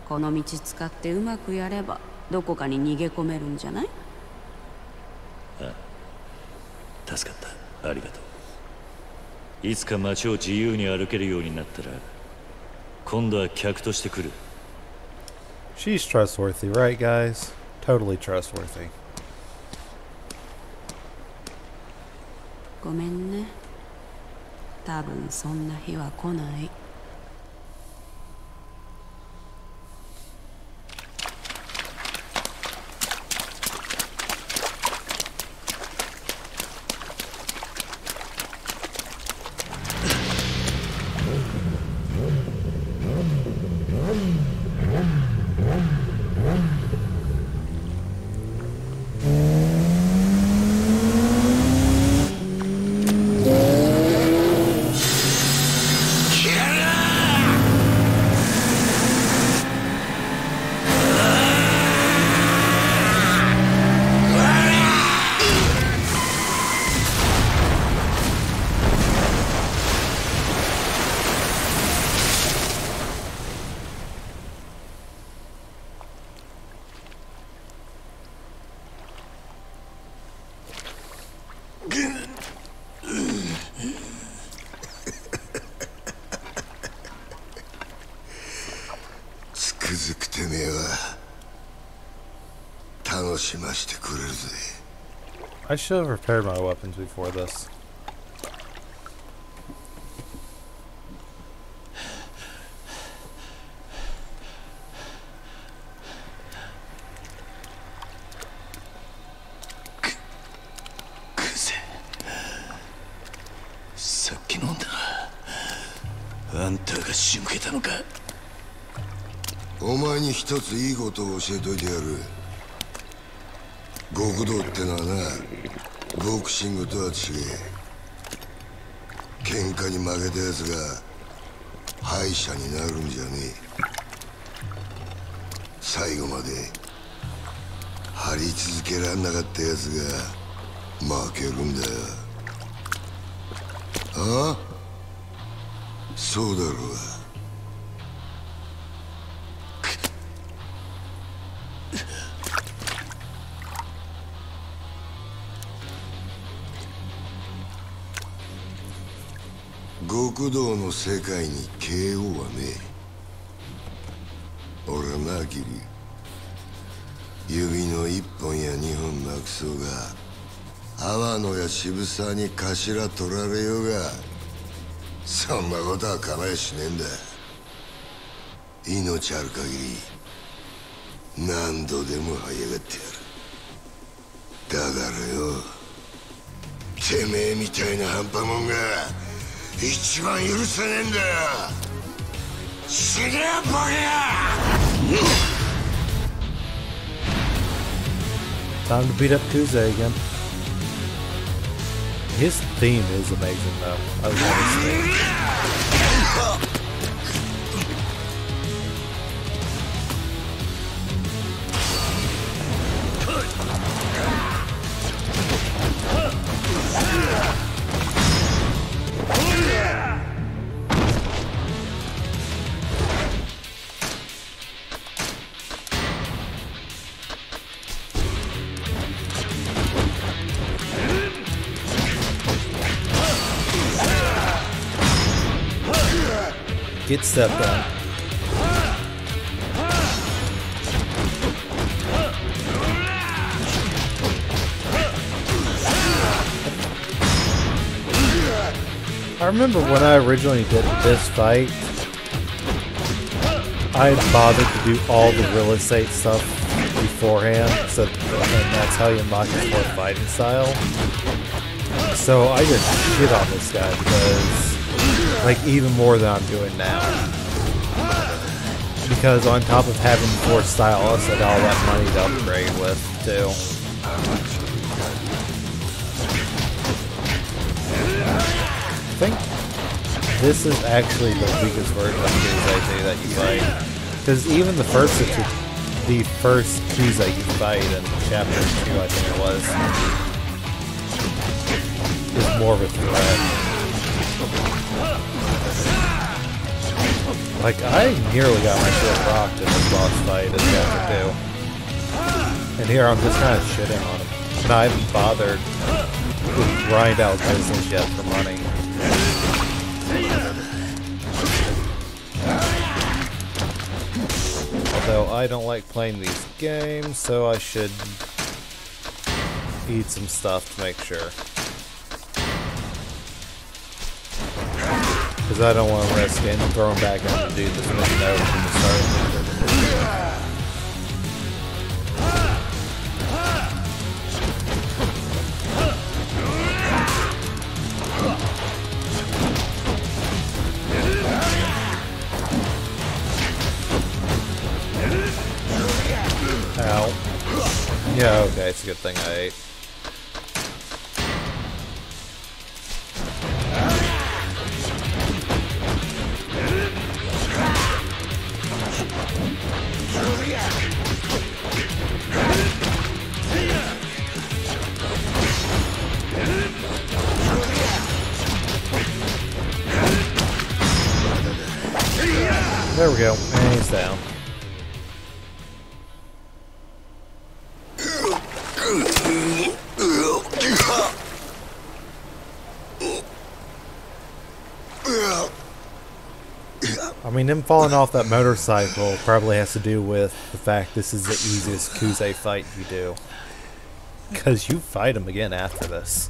この道使ってうまくやればどこかに逃げ込めるんじゃない？ああ助かった。ありがとういつか街を自由に歩けるようになったら今度は客として来る She's trustworthy, right, guys? Totally trustworthy. ごめんね多分そんな日は来ない I should have repaired my weapons before this. クゼさっき飲んだなあんたが仕向けたのかお前に一ついいことを教えといてやる極道ってのはなボクシングとは違え。喧嘩に負けたやつが敗者になるんじゃねえ。最後まで張り続けらんなかったやつが負けるんだよ。ああ？そうだろうが極道の世界に KO はねえ。俺はなキリ指の一本や二本なくそうが阿野や渋沢に頭取られようがそんなことは構えしねえんだ。命ある限り何度でも這い上がってやる。だからよてめえみたいな半端もんが一番許せねえんだよ死ねやボケ Time to beat up Kuze again. His theme is amazing, though. I love his theme. I remember when I originally did this fight, I bothered to do all the real estate stuff beforehand, so that's how you unlock his fourth fighting style. So I just shit on this guy because, like, even more than I'm doing now. Because on top of having four stylists, had all that money to upgrade with too. I think this is actually the weakest version of Kuzai that you fight. Because even the first the first Kuzai you fight in chapter 2, I think it was, is more of a threat. Like, I nearly got my shit rocked in this boss fight in chapter 2. And here I'm just kind of shitting on him. And I haven't bothered to grind out business yet for money. Although I don't like playing these games, so I should eat some stuff to make sure. Because I don't want to risk throw him back in the dude this mission over from the start. Ow. Yeah, okay, it's a good thing I ate. There we go, and he's down. I mean, him falling off that motorcycle probably has to do with the fact this is the easiest Kuze fight you do. Because you fight him again after this.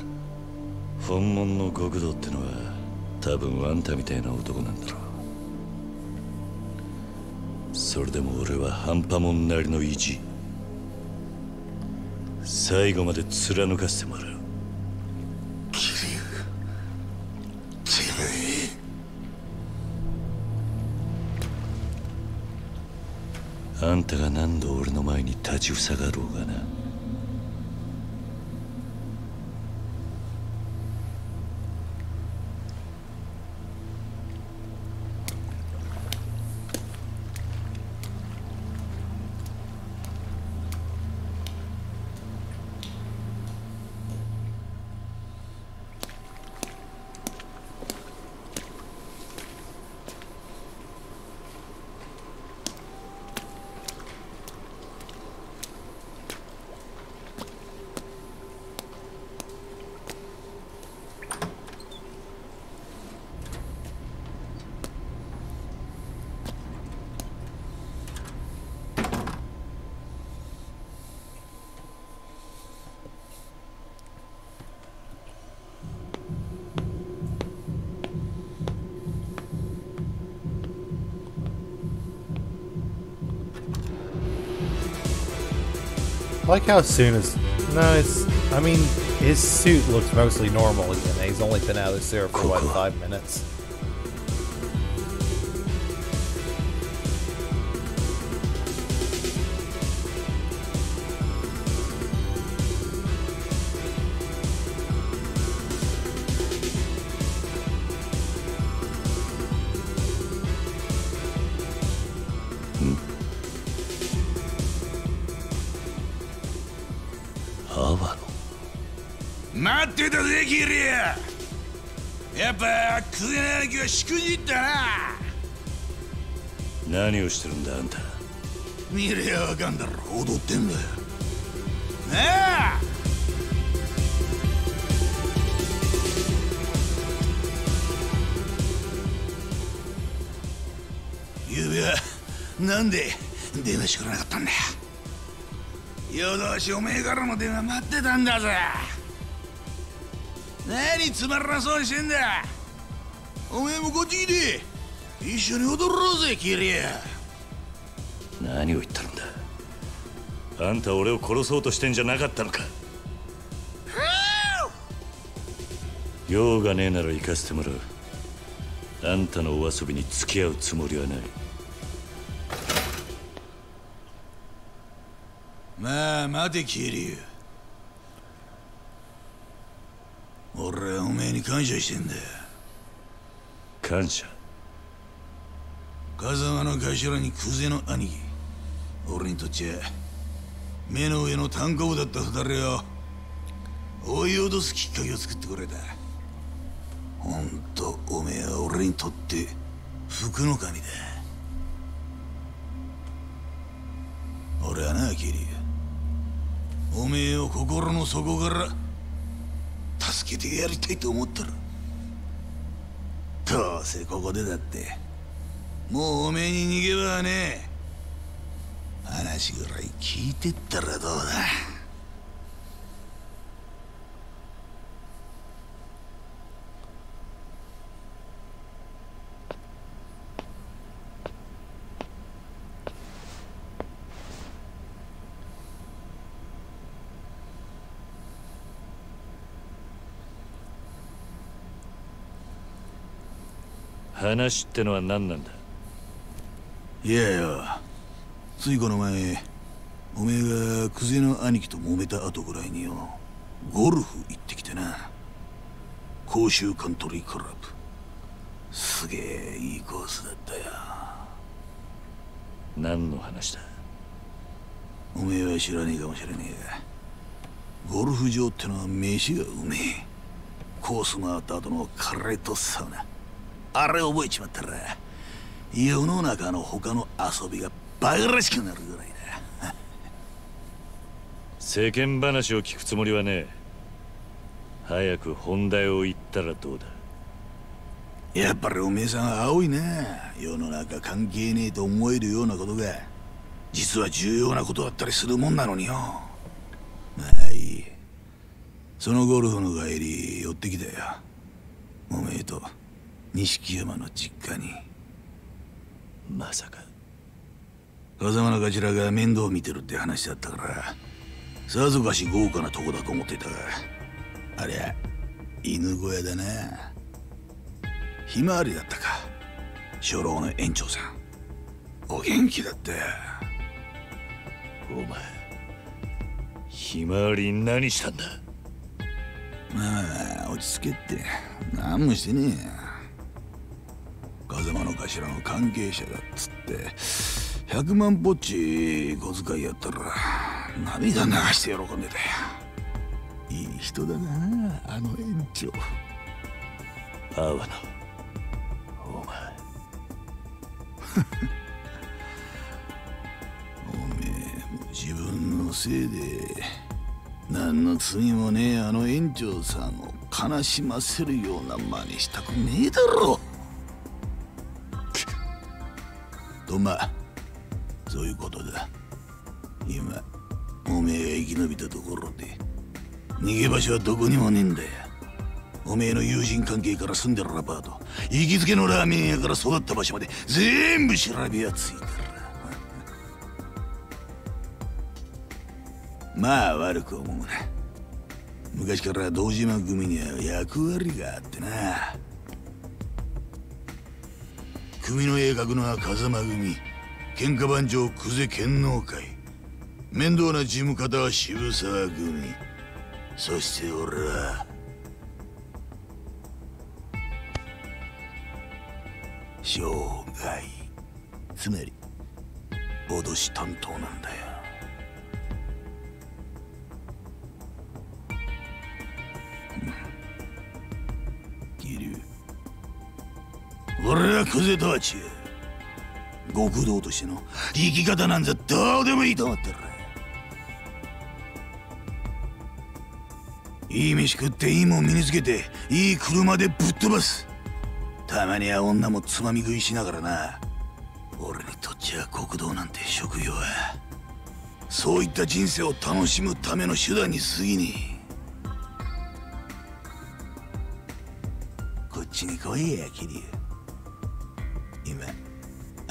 本物の極道ってのは多分あんたみたいな男なんだろう。それでも俺は半端もんなりの意地。最後まで貫かせてもらう。あんたが何度俺の前に立ちふさがろうがな like how soon as no, it's. I mean, his suit looks mostly normal again. He's only been out of the sewer for what five minutes. しくじったな。何をしてるんだあんた。見れやわかんだろ踊ってんだよ。なあゆうべはなんで電話してくれなかったんだよ。夜通しおめえからの電話待ってたんだぜ。何つまらなそうにしてんだおめえもこっち来て。一緒に踊ろうぜキリア。何を言ったんだ。あんた俺を殺そうとしてんじゃなかったのか。用がねえなら行かせてもらう。あんたのお遊びに付き合うつもりはない。まあ待てキリュ俺はおめえに感謝してんだ。よ感謝。風間の頭にクゼの兄貴。俺にとっちゃ目の上の単行部だった二人を追い脅すきっかけを作ってくれた。ほんとおめえは俺にとって福の神だ。俺はなキリ。おめえを心の底から助けてやりたいと思ったらどうせここでだって。もうおめえに逃げ場はねえ。話ぐらい聞いてったらどうだ。話ってのは何なんだ？いやよついこの前おめえがクゼの兄貴と揉めた後ぐらいによゴルフ行ってきてな。甲州カントリークラブ。すげえいいコースだったよ。何の話だ？おめえは知らねえかもしれねえがゴルフ場ってのは飯がうめえ。コース回った後のカレーとサウナあれ覚えちまったら世の中の他の遊びがバカらしくなるぐらいだ。世間話を聞くつもりはねえ。早く本題を言ったらどうだ。やっぱりおめえさんは青いな世の中関係ねえと思えるようなことが実は重要なことだったりするもんなのによ。まあいい。そのゴルフの帰り寄ってきたよ。おめえと錦山の実家に。まさか。風間の頭が面倒を見てるって話だったから。さぞかし豪華なとこだと思ってたが。ありゃ犬小屋だな。ひまわりだったか。初老の園長さん。お元気だったよ。お前ひまわり何したんだ？まあ落ち着けって。何もしてねえ関係者だっつって100万ポッチ小遣いやったら涙流して喜んでたよいい人だなあの園長。阿波野。お前。おめえも自分のせいで何の罪もねえあの園長さんを悲しませるような真似したくねえだろ。とまあそういうことだ。今おめえが生き延びたところで逃げ場所はどこにもねえんだよ。おめえの友人関係から住んでるアパート行きつけのラーメン屋から育った場所まで全部調べやついてる。まあ悪く思うな。昔から堂島組には役割があってな。組の鋭角のは風間組。喧嘩番長久世剣能会。面倒な事務方は渋沢組。そして俺は生涯。つまり脅し担当なんだよ。俺はクゼとは違う極道としての生き方なんざどうでもいいと思ってる。いい飯食っていいもん身につけていい車でぶっ飛ばす。たまには女もつまみ食いしながらな。俺にとっちゃ国道なんて職業はそういった人生を楽しむための手段に過ぎねえ。こっちに来いや桐生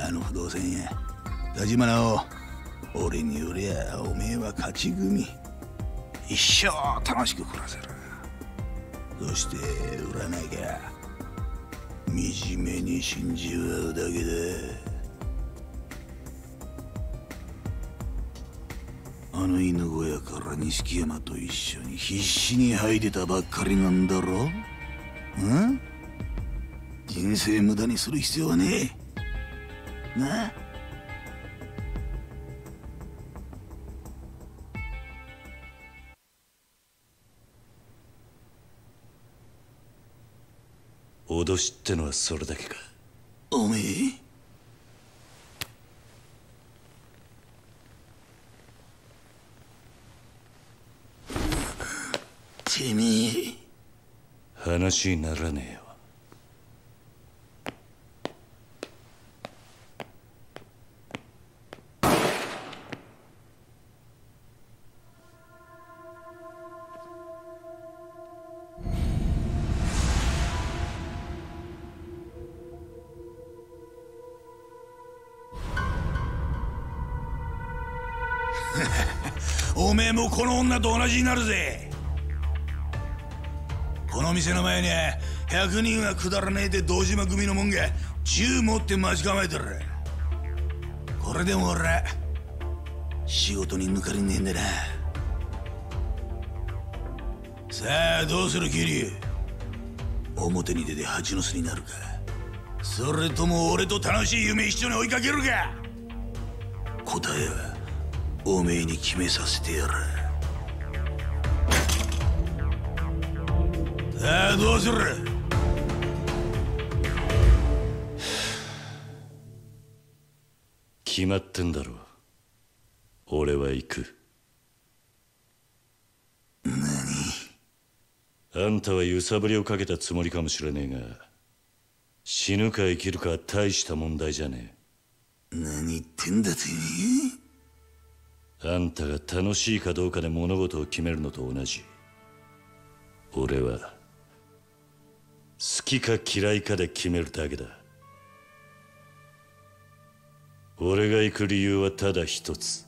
あの不動産屋。立花を俺によりゃおめえは勝ち組。一生楽しく暮らせる。そして売らなきゃ惨めに死んじまうだけだ。あの犬小屋から錦山と一緒に必死に這い出たばっかりなんだろ。うん？人生無駄にする必要はねえ。な脅しってのはそれだけか。おめえ？てめえ話にならねえよこの女と同じになるぜ。この店の前には100人はくだらねえで堂島組のもんが銃持って待ち構えてる。これでも俺仕事に抜かりねえんだな。さあどうする桐生表に出て蜂の巣になるか。それとも俺と楽しい夢一緒に追いかけるか。答えはおめえに決めさせてやる。さあどうする？決まってんだろ俺は行く。何？あんたは揺さぶりをかけたつもりかもしれねえが死ぬか生きるかは大した問題じゃね何言ってんだてえ？あんたが楽しいかどうかで物事を決めるのと同じ。俺は好きか嫌いかで決めるだけだ。俺が行く理由はただ一つ。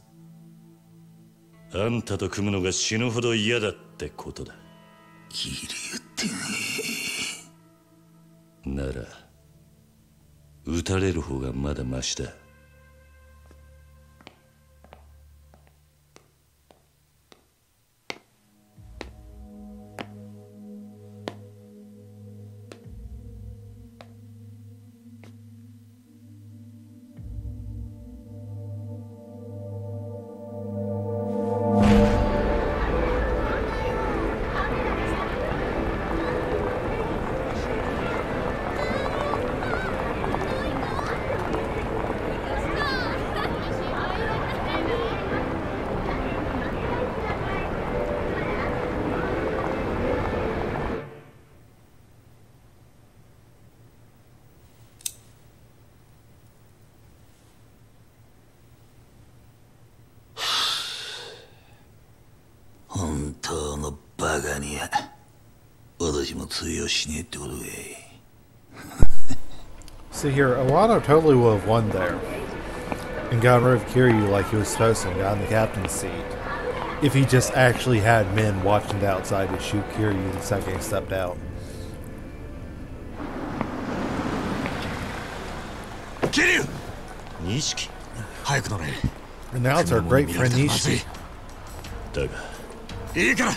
あんたと組むのが死ぬほど嫌だってことだ。キリ言ってねなら撃たれる方がまだマシだ しねえってことかい See here, Iwano totally would have won there and gotten rid of Kiryu like he was supposed to and gotten the captain's seat if he just actually had men watching the outside to shoot Kiryu the second he stepped out. 桐生錦早く乗れ And now it's our great friend まずい Nishi. だがいいから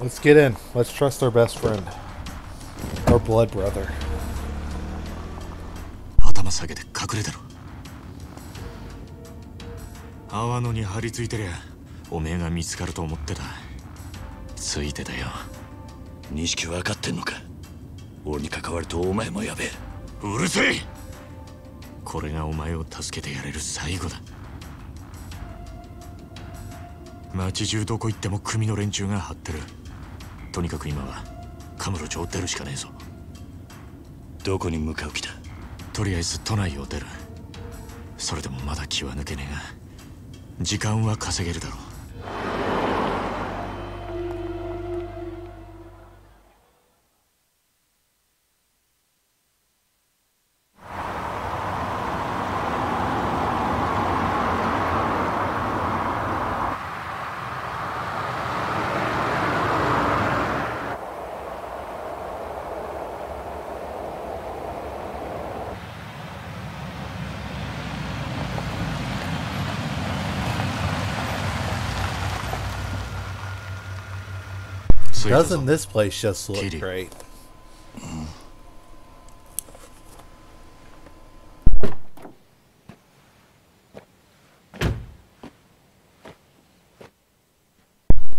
Let's get in. Let's trust our best friend. Our blood brother. 頭下げて隠れてろ。阿野に張り付いてりゃおめえが見つかると思ってた。ついてたよ。錦分かってんのか？俺に関わるとお前もやべえ。うるせえ！これがお前を助けてやれる最後だ。町中どこ行っても組の連中が張ってる。とにかく今はカムロ町を出るしかねえぞどこに向かう気だ？とりあえず都内を出る。それでもまだ気は抜けねえが時間は稼げるだろう。Doesn't this place just look great?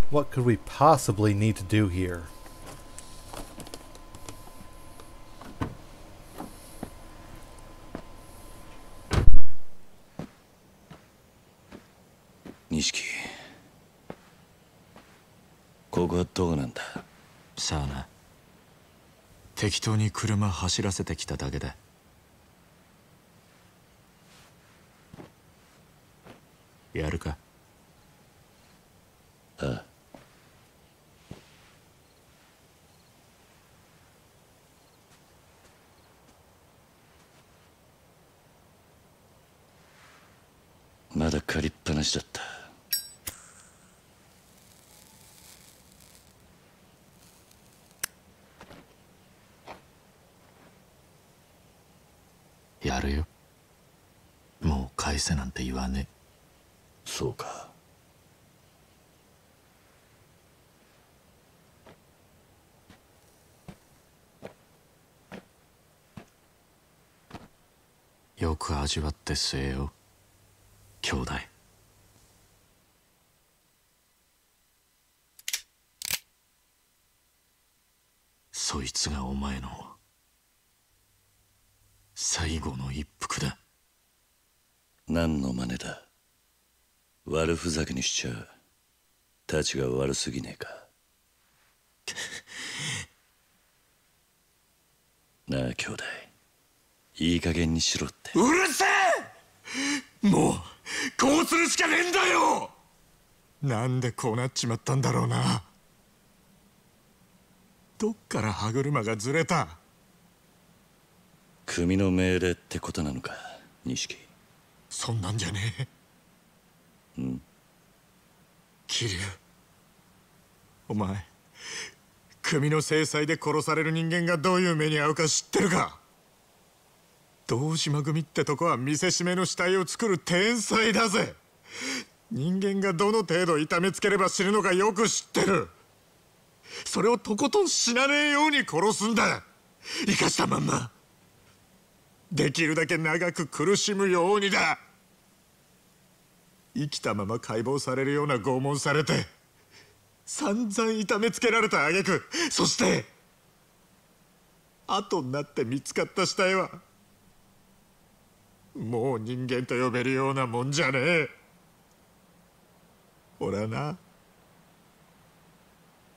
What could we possibly need to do here? 錦ここはどこなんださあな適当に車走らせてきただけだやるかああまだ借りっぱなしだったせなんて言わね。えそうか。よく味わって据えよ。兄弟。そいつがお前の最後の一服だ何の真似だ？悪ふざけにしちゃたちが悪すぎねえか。なあ兄弟いい加減にしろって。うるせえ！もうこうするしかねえんだよ！なんでこうなっちまったんだろうな。どっから歯車がずれた？組の命令ってことなのか錦そんなんじゃね？えうん。桐生。お前組の制裁で殺される人間がどういう目に遭うか知ってるか？堂島組ってとこは見せしめの死体を作る天才だぜ。人間がどの程度痛めつければ死ぬのかよく知ってる。それをとことん死なねえように殺すんだ。生かしたまんま。できるだけ長く苦しむようにだ生きたまま解剖されるような拷問されて散々痛めつけられた挙句そして後になって見つかった死体はもう人間と呼べるようなもんじゃねえ。俺はな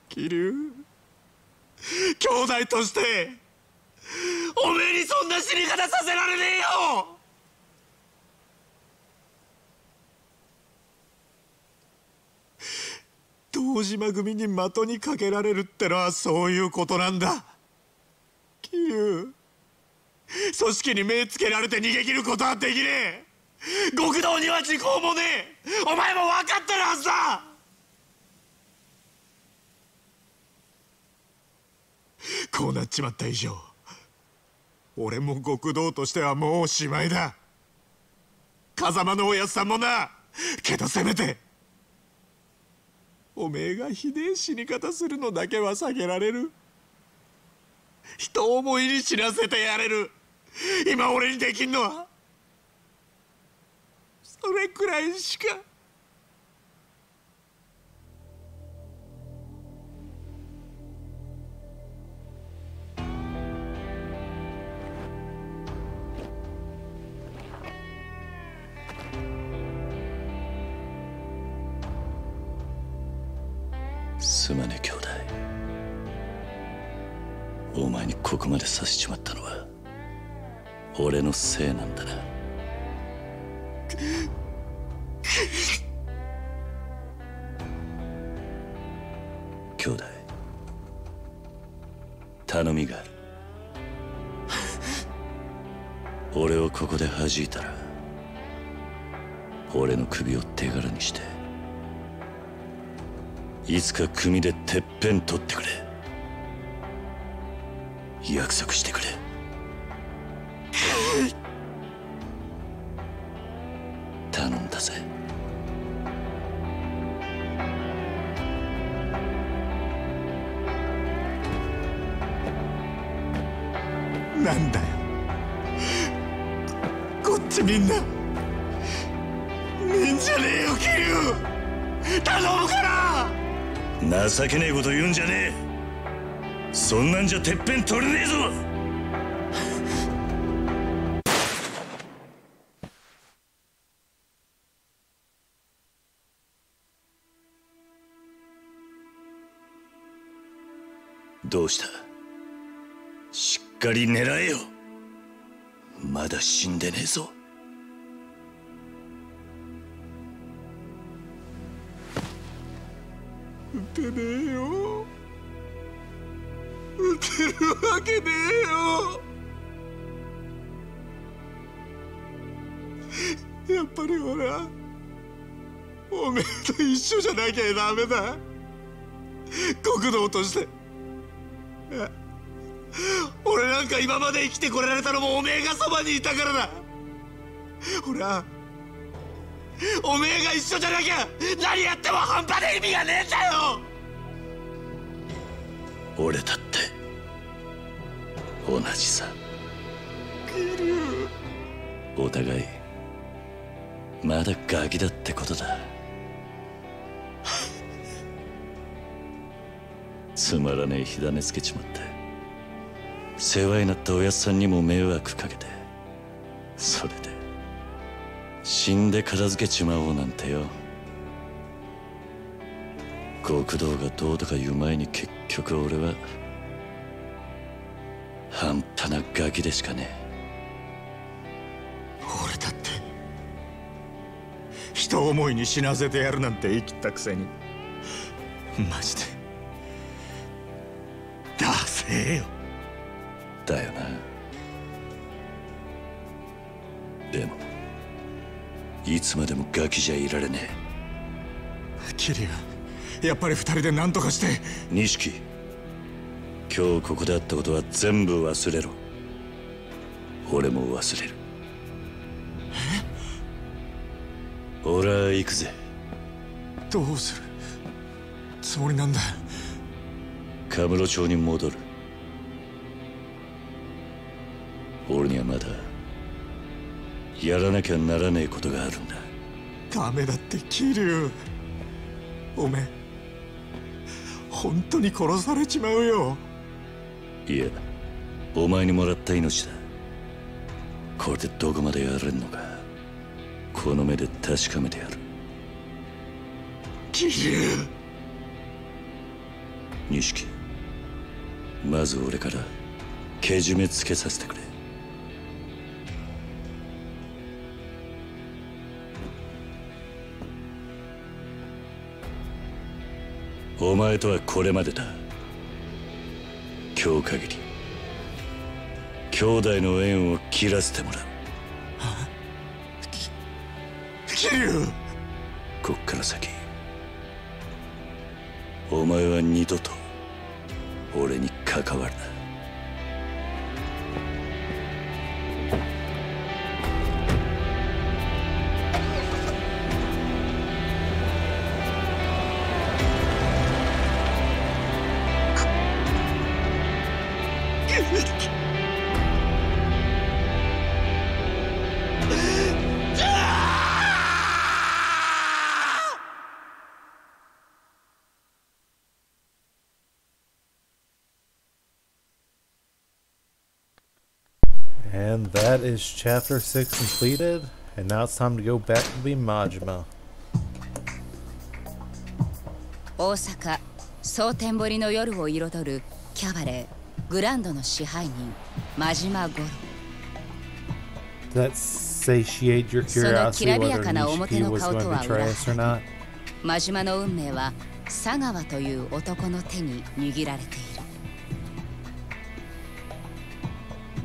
桐生兄弟としておめえにそんな死に方させられねえよ堂島組に的にかけられるってのはそういうことなんだ。桐生組織に目つけられて逃げ切ることはできねえ。極道には時効もねえ。お前も分かってるはずだ。こうなっちまった以上俺も極道としてはもうおしまいだ。風間のおやつさんもな。けどせめておめえがひでえ死に方するのだけは避けられる。人思いに知らせてやれる。今俺にできんのはそれくらいしか。すまね兄弟。お前にここまでさせちまったのは俺のせいなんだな。兄弟頼みがある。俺をここで弾いたら俺の首を手柄にしていつか組でてっぺん取ってくれ。約束してくれ。情けねえこと言うんじゃねえ。そんなんじゃてっぺん取れねえぞ。どうした？しっかり狙えよ。まだ死んでねえぞ。撃てねえよ。撃てるわけねえよ。やっぱり俺はおめえと一緒じゃなきゃダメだ。極道として。俺なんか今まで生きてこられたのもおめえがそばにいたからだ。俺はおめえが一緒じゃなきゃ何やっても半端で意味がねえんだよ。俺だって。同じさ。お互いまだガキだってことだ。つまらねえ火種つけちまって世話になったおやっさんにも迷惑かけてそれで死んで片付けちまおうなんてよ。極道がどうとか言う前に結局俺は半端なガキでしかねえ。俺だって人思いに死なせてやるなんて言い切ったくせにマジでダセえよ。だよな。でもいつまでもガキじゃいられねキリアやっぱり二人で何とかして。え錦今日ここであったことは全部忘れろ。俺も忘れる。俺は行くぜ。どうする？つもりなんだ。カムロ町に戻る。俺にはまだやらなきゃならねえことがあるんだ。ダメだってキリュウ。おめえ本当に殺されちまうよ。いやお前にもらった命だ。これでどこまでやれんのか。この目で確かめてやる。キリュウ錦まず俺からけじめつけさせてくれお前とはこれまでだ。今日限り兄弟の縁を切らせてもらう。キリュウこっから先お前は二度と俺に関わるな that is chapter 6 completed. And now it's time to go back to be Majima. 大阪蒼天堀の夜を彩るキャバレーグランドの支配人真島五郎 Does that satiate your その curiosity きらびや whether かな表 Nishiki の was 顔 going と to は betray 裏 us or 腹 not? 真島の運命は佐川という男の手に握られている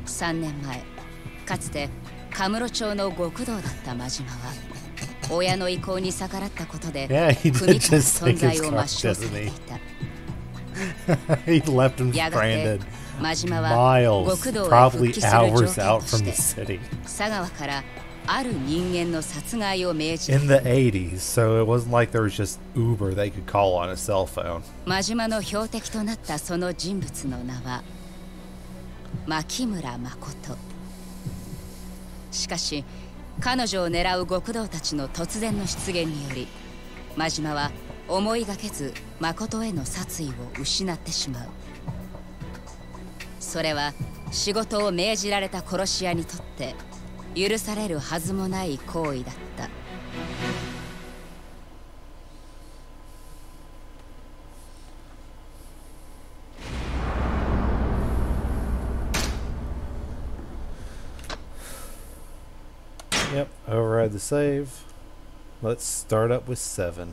3年前 かつてカムロ町の極道だった真島は親の意向に逆らったことで組から just 存在を抹消されてい?た he left him stranded 真島は miles, 極道へ復 probably 帰する条 hours 件 out と from し the て city 佐川からある人間の殺害を命じ in the 80s, so it wasn't like there was just Uber they could call on a cell phone. 真島の標的となったその人物の名は牧村誠しかし彼女を狙う極道たちの突然の出現により真島は思いがけず誠への殺意を失ってしまう。それは仕事を命じられた殺し屋にとって許されるはずもない行為だった Yep, override the save. Let's start up with 7.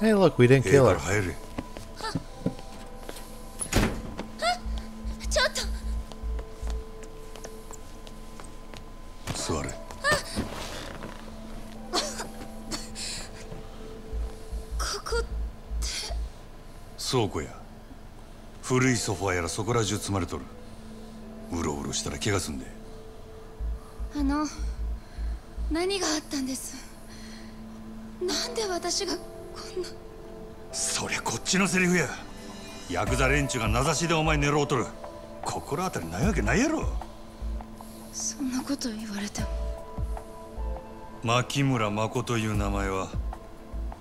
Hey, look, we didn't kill her. Sorry. 倉庫や。古いソファやらそこら中積まれとる。うろうろしたら怪我すんで。あの何があったんです？なんで私がこんな？そりゃこっちのセリフや。ヤクザ連中が名指しでお前狙うとる。心当たりないわけないやろ。そんなこと言われても。牧村誠という名前は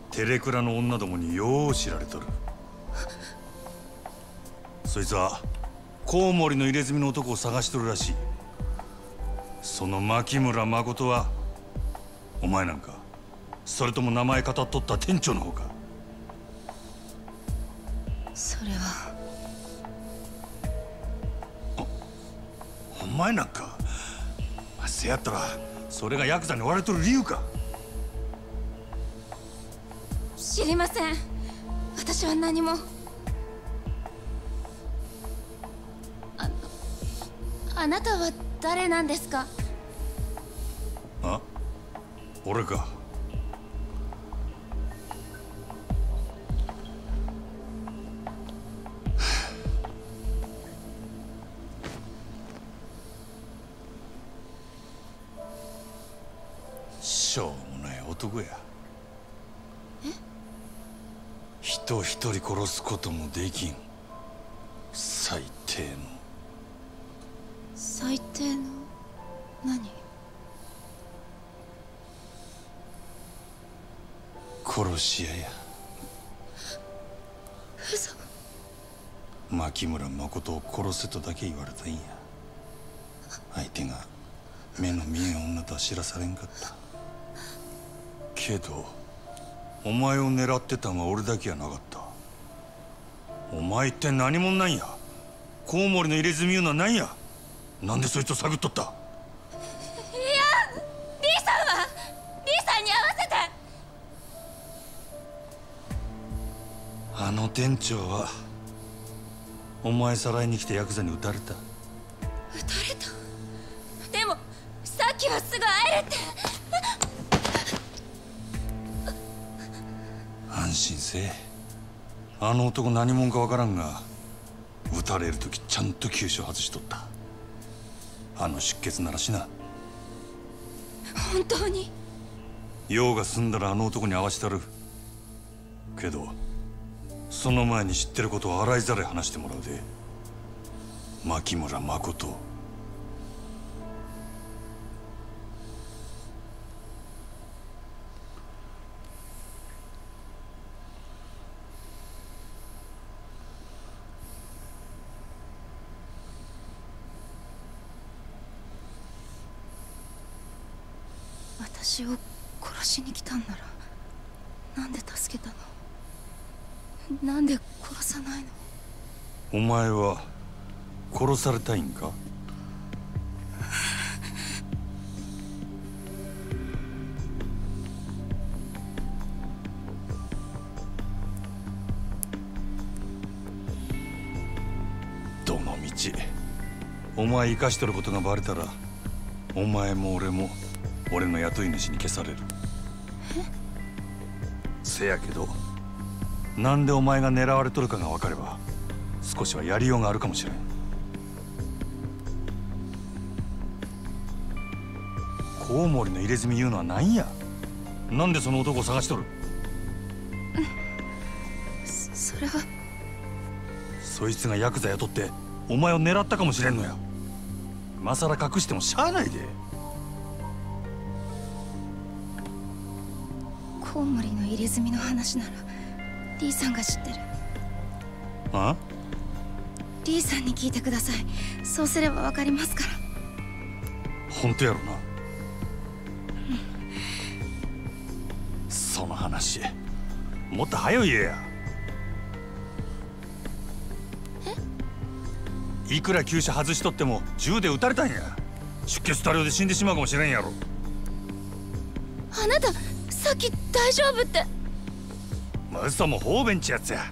テレクラの女どもによう知られとるそいつはコウモリの入れ墨の男を探しとるらしい。その牧村誠はお前なんかそれとも名前語っとった店長の方か？それは。お前なんか？せやったらそれがヤクザに追われとる理由か？知りません。私は何もあなたは誰なんですか？あ？俺か。しょうもない男や。人一人殺すこともできん。最低の最低の何？殺し屋や。嘘。牧村誠を殺せとだけ言われたんや。相手が目の見えん女とは知らされんかった。けどお前を狙ってたんは俺だけやなかった。お前って何者なんや？コウモリの入れ墨いうのは何や？なんでそいつを探っとった？いやリーさんはリーさんに合わせて。あの店長はお前さらいに来てヤクザに撃たれた。撃たれた？でもさっきはすぐ会えるって。安心せえ。あの男何者かわからんが撃たれる時ちゃんと急所外しとったあの出血ならしな。本当に？用が済んだらあの男に会わしたる。けどその前に知ってることを洗いざらい話してもらうで。牧村誠私を殺しに来たんならなんで助けたの？なんで殺さないの？お前は殺されたいんか？どのみちお前生かしとることがバレたらお前も俺も俺の雇い主に消される。せやけどなんでお前が狙われとるかが分かれば少しはやりようがあるかもしれん。コウモリの入れ墨言うのは何や？なんでその男を探しとる？そそれは。そいつがヤクザ雇ってお前を狙ったかもしれんのや。今さら隠してもしゃあないでコウモリの入れ墨の話ならリーさんが知ってる。あ？リーさんに聞いてください。そうすればわかりますから。本当やろな。その話もっと早い言えや。いくら急車外しとっても銃で撃たれたんや。出血多量で死んでしまうかもしれんやろ。あなたさっき大丈夫って嘘も方便ちやつや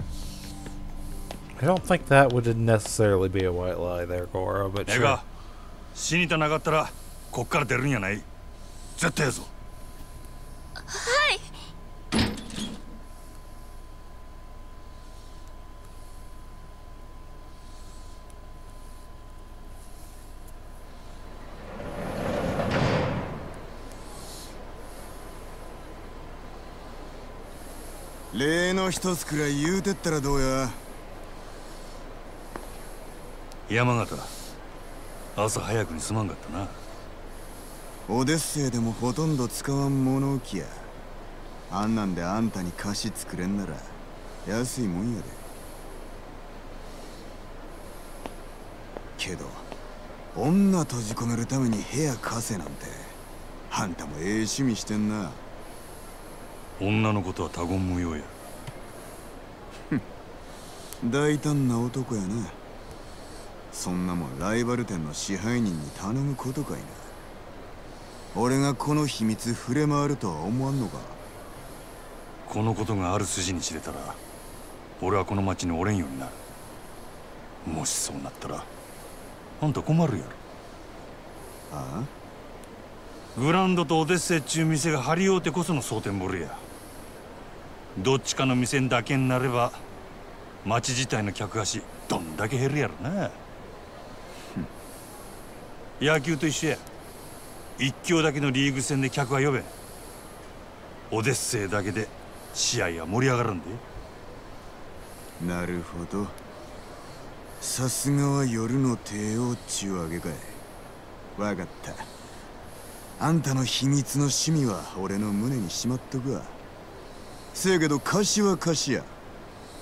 I don't think that would necessarily be a white lie there, Gora, but ええ sure. が死にたなかったらこっから出るんやない絶対やぞ一つくらい言うてったらどうや？山形。朝早くにすまんかったな。オデッセイでもほとんど使わん物置や。あんなんであんたに菓子作れんなら安いもんやで。けど女閉じ込めるために部屋貸せなんてあんたもええ趣味してんな。女のことは他言無用や大胆な男やな。そんなもんライバル店の支配人に頼むことかいな。俺がこの秘密触れ回るとは思わんのか？このことがある筋に知れたら俺はこの町におれんようになる。もしそうなったらあんた困るやろ。あグランドとオデッセイっちゅう店が張り合うてこその蒼天堀や。どっちかの店だけになれば町自体の客足どんだけ減るやろな。野球と一緒や。一強だけのリーグ戦で客は呼べ。オデッセイだけで試合は盛り上がるんで。なるほど。さすがは夜の帝王っちゅうわけかい。わかった。あんたの秘密の趣味は俺の胸にしまっとくわ。せやけど貸しは貸しや。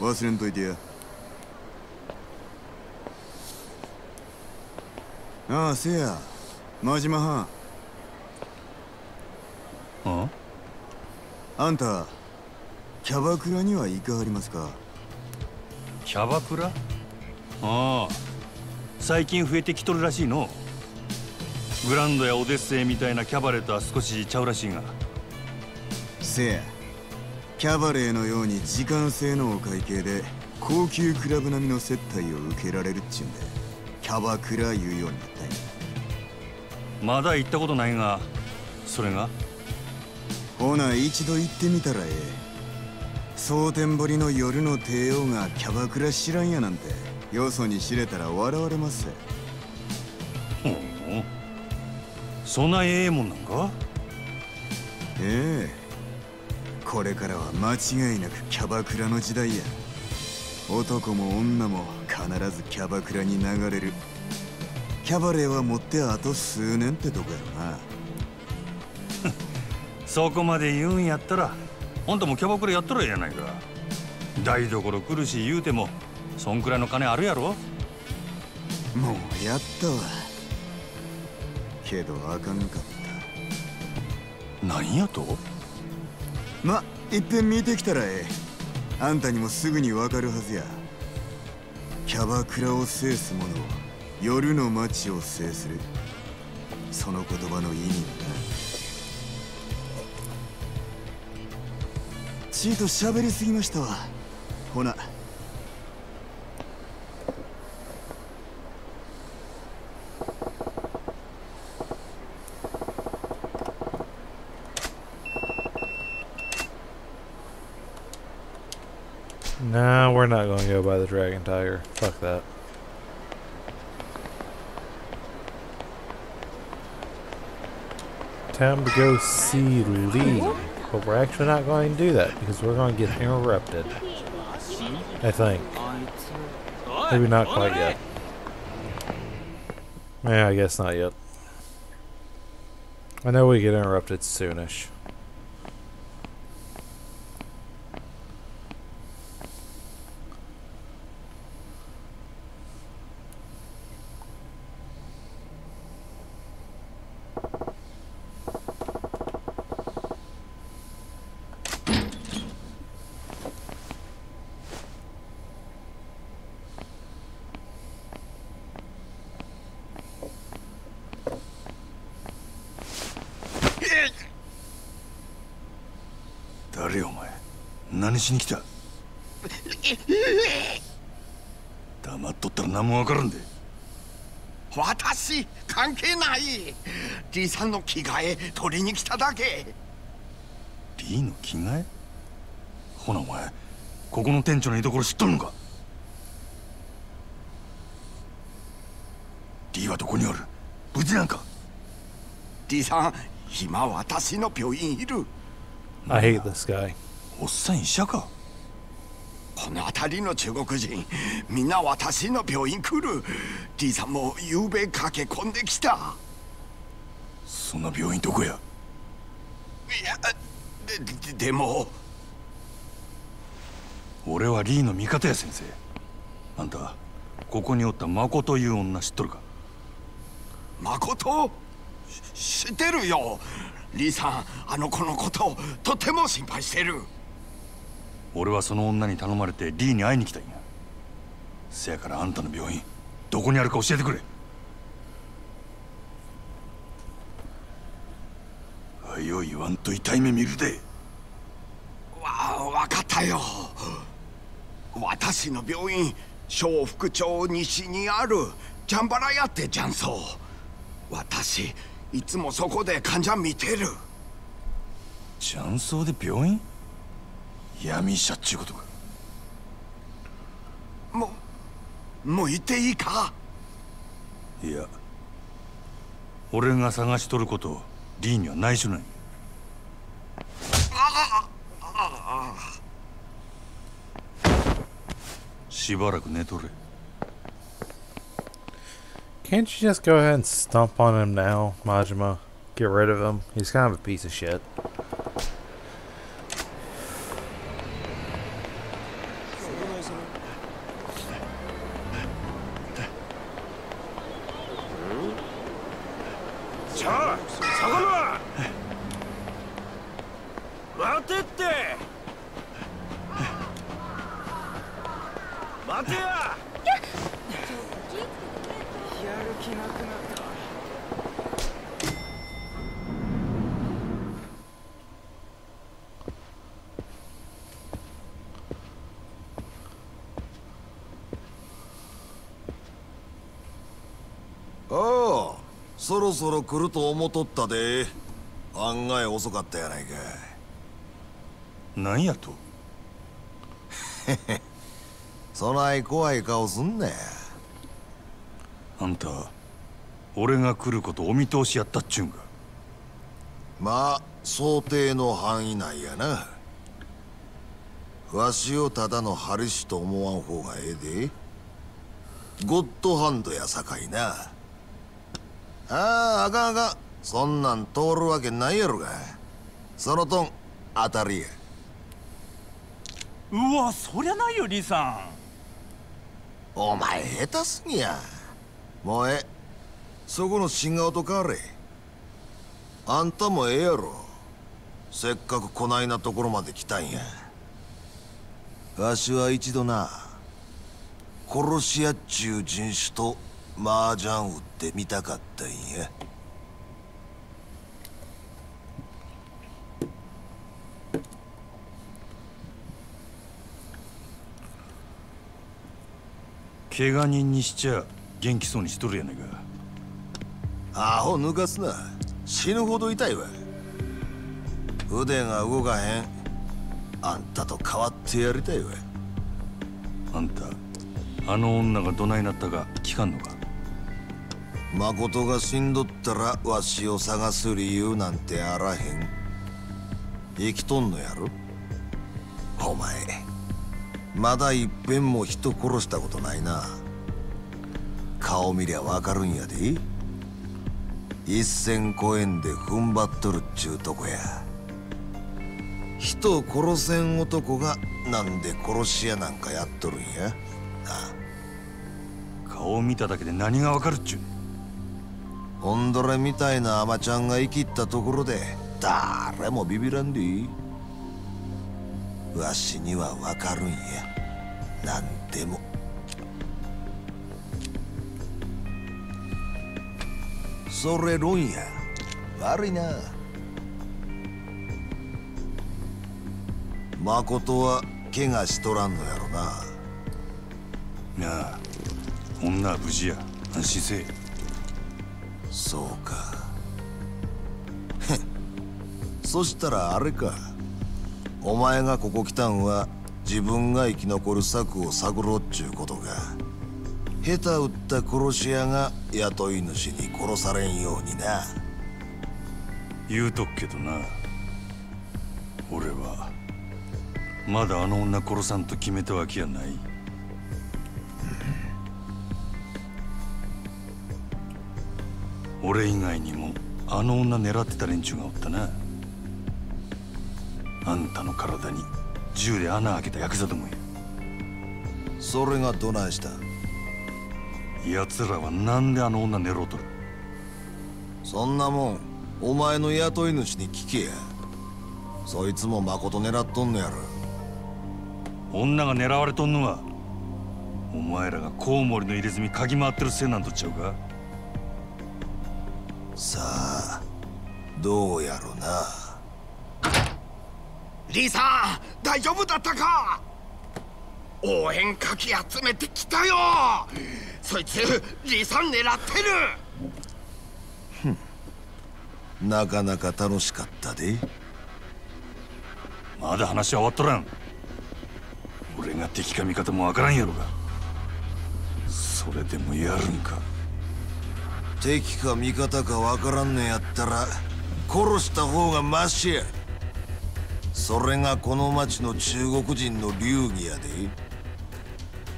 忘れんといてや。ああせや。真島藩あ？あんたキャバクラには行かはりますか？キャバクラ？ああ。最近増えてきとるらしいの。グランドやオデッセイみたいなキャバレーとは少しちゃうらしいが。せやキャバレーのように時間制のお会計で高級クラブ並みの接待を受けられるっちゅうんでキャバクラ言うようになったんや。まだ行ったことないがそれが？ほな一度行ってみたらええ。蒼天堀の夜の帝王がキャバクラ知らんやなんてよそに知れたら笑われますほう。そんなええもんなんか？ええこれからは間違いなくキャバクラの時代や。男も女も必ずキャバクラに流れる。キャバレーは持ってあと数年ってとこやろな。そこまで言うんやったらあんたもキャバクラやったらええやないか。台所来るし言うてもそんくらいの金あるやろ。もうやったわ。けどあかんかった。何やと？まいっぺん見てきたらええ。あんたにもすぐにわかるはずや。キャバクラを制す者は夜の街を制する。その言葉の意味だなちート喋りすぎましたわ。ほな。No, we're not going to go by the Dragon Tiger. Fuck that. Time to go see Lee. But we're actually not going to do that because we're going to get interrupted. I think. Maybe not quite yet. Yeah, I guess not yet. I know we get interrupted soonish. 何しに来た？黙っとったら何もわからんで。私関係ない。D さんの着替え取りに来ただけ。D の着替え？ほなお前ここの店長の居所知っとるのか？D はどこにおる？無事なんか？D さん今私の病院いる。I hate this guy. おっさん医者か？この辺りの中国人みんな私の病院来る。D さんも夕べ駆け込んできた。そんな病院どこや？いやでででも。俺はリーの味方や先生。あんたここにおったマコという女知っとるか？誠？し知ってるよ。リーさんあの子のこととても心配してる俺はその女に頼まれてリーに会いに来たんや。せやからあんたの病院どこにあるか教えてくれ。はよ言わんと痛い目見るで。わ分かったよ。私の病院小福町西にあるジャンバラ屋ってジャンソー。私いつもそこで患者見てる。雀荘で病院？闇医者っちゅうことかもうもう行っていいかいや俺が探しとることをリーには内緒なんやしばらく寝とれ Can't you just go ahead and stomp on him now, Majima? Get rid of him. He's kind of a piece of shit. ったで。案外遅かったやないか何やと？そない怖い顔すんなや。あんた俺が来ることお見通しやったっちゅうんか？まあ想定の範囲内やな。わしをただのハリ師と思わん方がええで。ゴッドハンドやさかいな。あああかんあかんそんなん通るわけないやろが。そのトン当たりや。うわ、そりゃないよ、リーさお前下手すぎや。もうええ。そこの新顔と変われ。あんたもええやろ。せっかくこないなところまで来たんや。わしは一度な殺し屋っちゅう人種と麻雀打ってみたかったんや怪我人にしちゃ元気そうにしとるやないか。アホ抜かすな。死ぬほど痛いわ。腕が動かへん。あんたと変わってやりたいわ。あんたあの女がどないなったか聞かんのか？誠が死んどったらわしを探す理由なんてあらへん。生きとんのやろ？お前まだいっぺんも人殺したことないな。顔見りゃわかるんやで。一線超えんで踏ん張っとるっちゅうとこや。人を殺せん男がなんで殺し屋なんかやっとるんや。顔を見ただけで何がわかるっちゅう。ホンドレみたいなアマちゃんが生きったところで誰もビビらんでいいわしにはわかるんや。なんでも。それ論や。悪いな。誠は怪我しとらんのやろな。なあ女は無事や。安心せえ。そうか。そしたらあれかお前がここ来たんは自分が生き残る策を探ろうっちゅうことか。下手打った殺し屋が雇い主に殺されんようにな。言うとくけどな。俺はまだあの女殺さんと決めたわけやない。俺以外にもあの女狙ってた連中がおったなあんたの体に銃で穴開けたヤクザどもやそれがどないした？奴らはなんであの女狙うとる？そんなもんお前の雇い主に聞けや。そいつも誠狙っとんのやろ。女が狙われとんのはお前らがコウモリの入れ墨嗅ぎ回ってるせいなんとちゃうか？さあどうやろな？リーさん大丈夫だったか？応援かき集めてきたよ。そいつリーさん狙ってる。なかなか楽しかったで。まだ話は終わっとらん。俺が敵か味方もわからんやろが。それでもやるんか。敵か味方かわからんのやったら殺した方がマシやそれがこの町の中国人の流儀やで。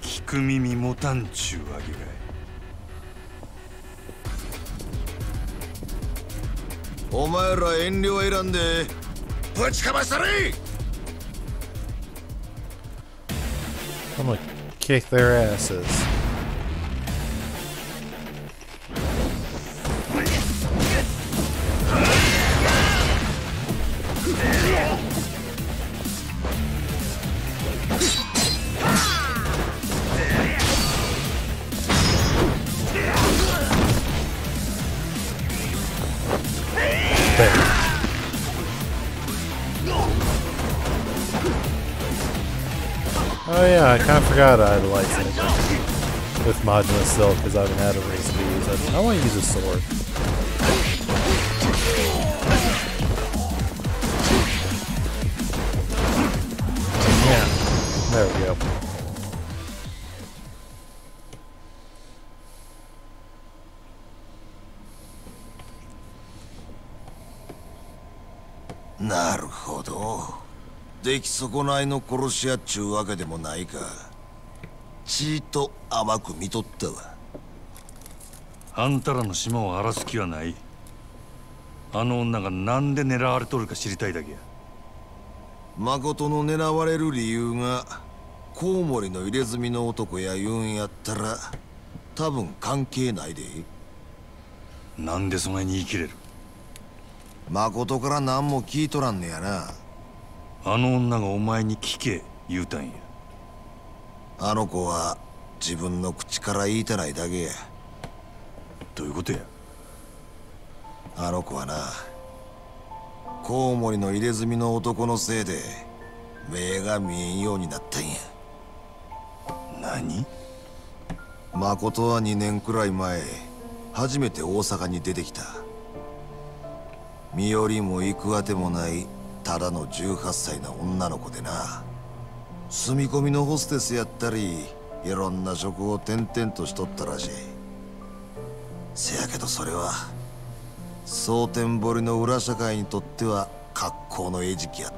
聞く耳持たんちゅうわけかい。お前ら遠慮選んでぶちかましたれ! I'm gonna kick their asses. Oh yeah, I kind of forgot I had a lightsaber. With Modulus Silk, because I haven't had a reason to use it. I want to use a sword. Yeah, there we go. Naruto. 出来損ないの殺し屋っちゅうわけでもないか。ちいと甘く見とったわ。あんたらの島を荒らす気はない。あの女がなんで狙われとるか知りたいだけや。誠の狙われる理由がコウモリの入れ墨の男や言うんやったら多分関係ないで。なんでそないに言い切れる。誠から何も聞いとらんねやなあの女がお前に聞け言うたんや。あの子は自分の口から言いたないだけや。どういうことや？あの子はなコウモリの入れ墨の男のせいで目が見えんようになったんや。何？誠は2年くらい前初めて大阪に出てきた。身寄りも行くあてもないただの18歳の女の子でな。住み込みのホステスやったりいろんな職を転々としとったらしい。せやけどそれは蒼天堀の裏社会にとっては格好の餌食やっ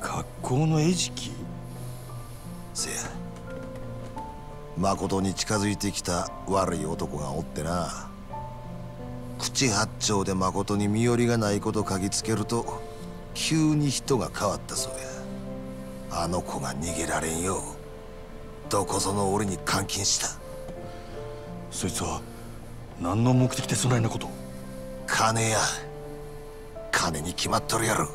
た。格好の餌食？せや。誠に近づいてきた悪い男がおってな口八丁で誠に身寄りがないこと嗅ぎつけると急に人が変わったそうや。あの子が逃げられんようどこぞの俺に監禁した。そいつは何の目的でそないなこと金や金に決まっとるやろ。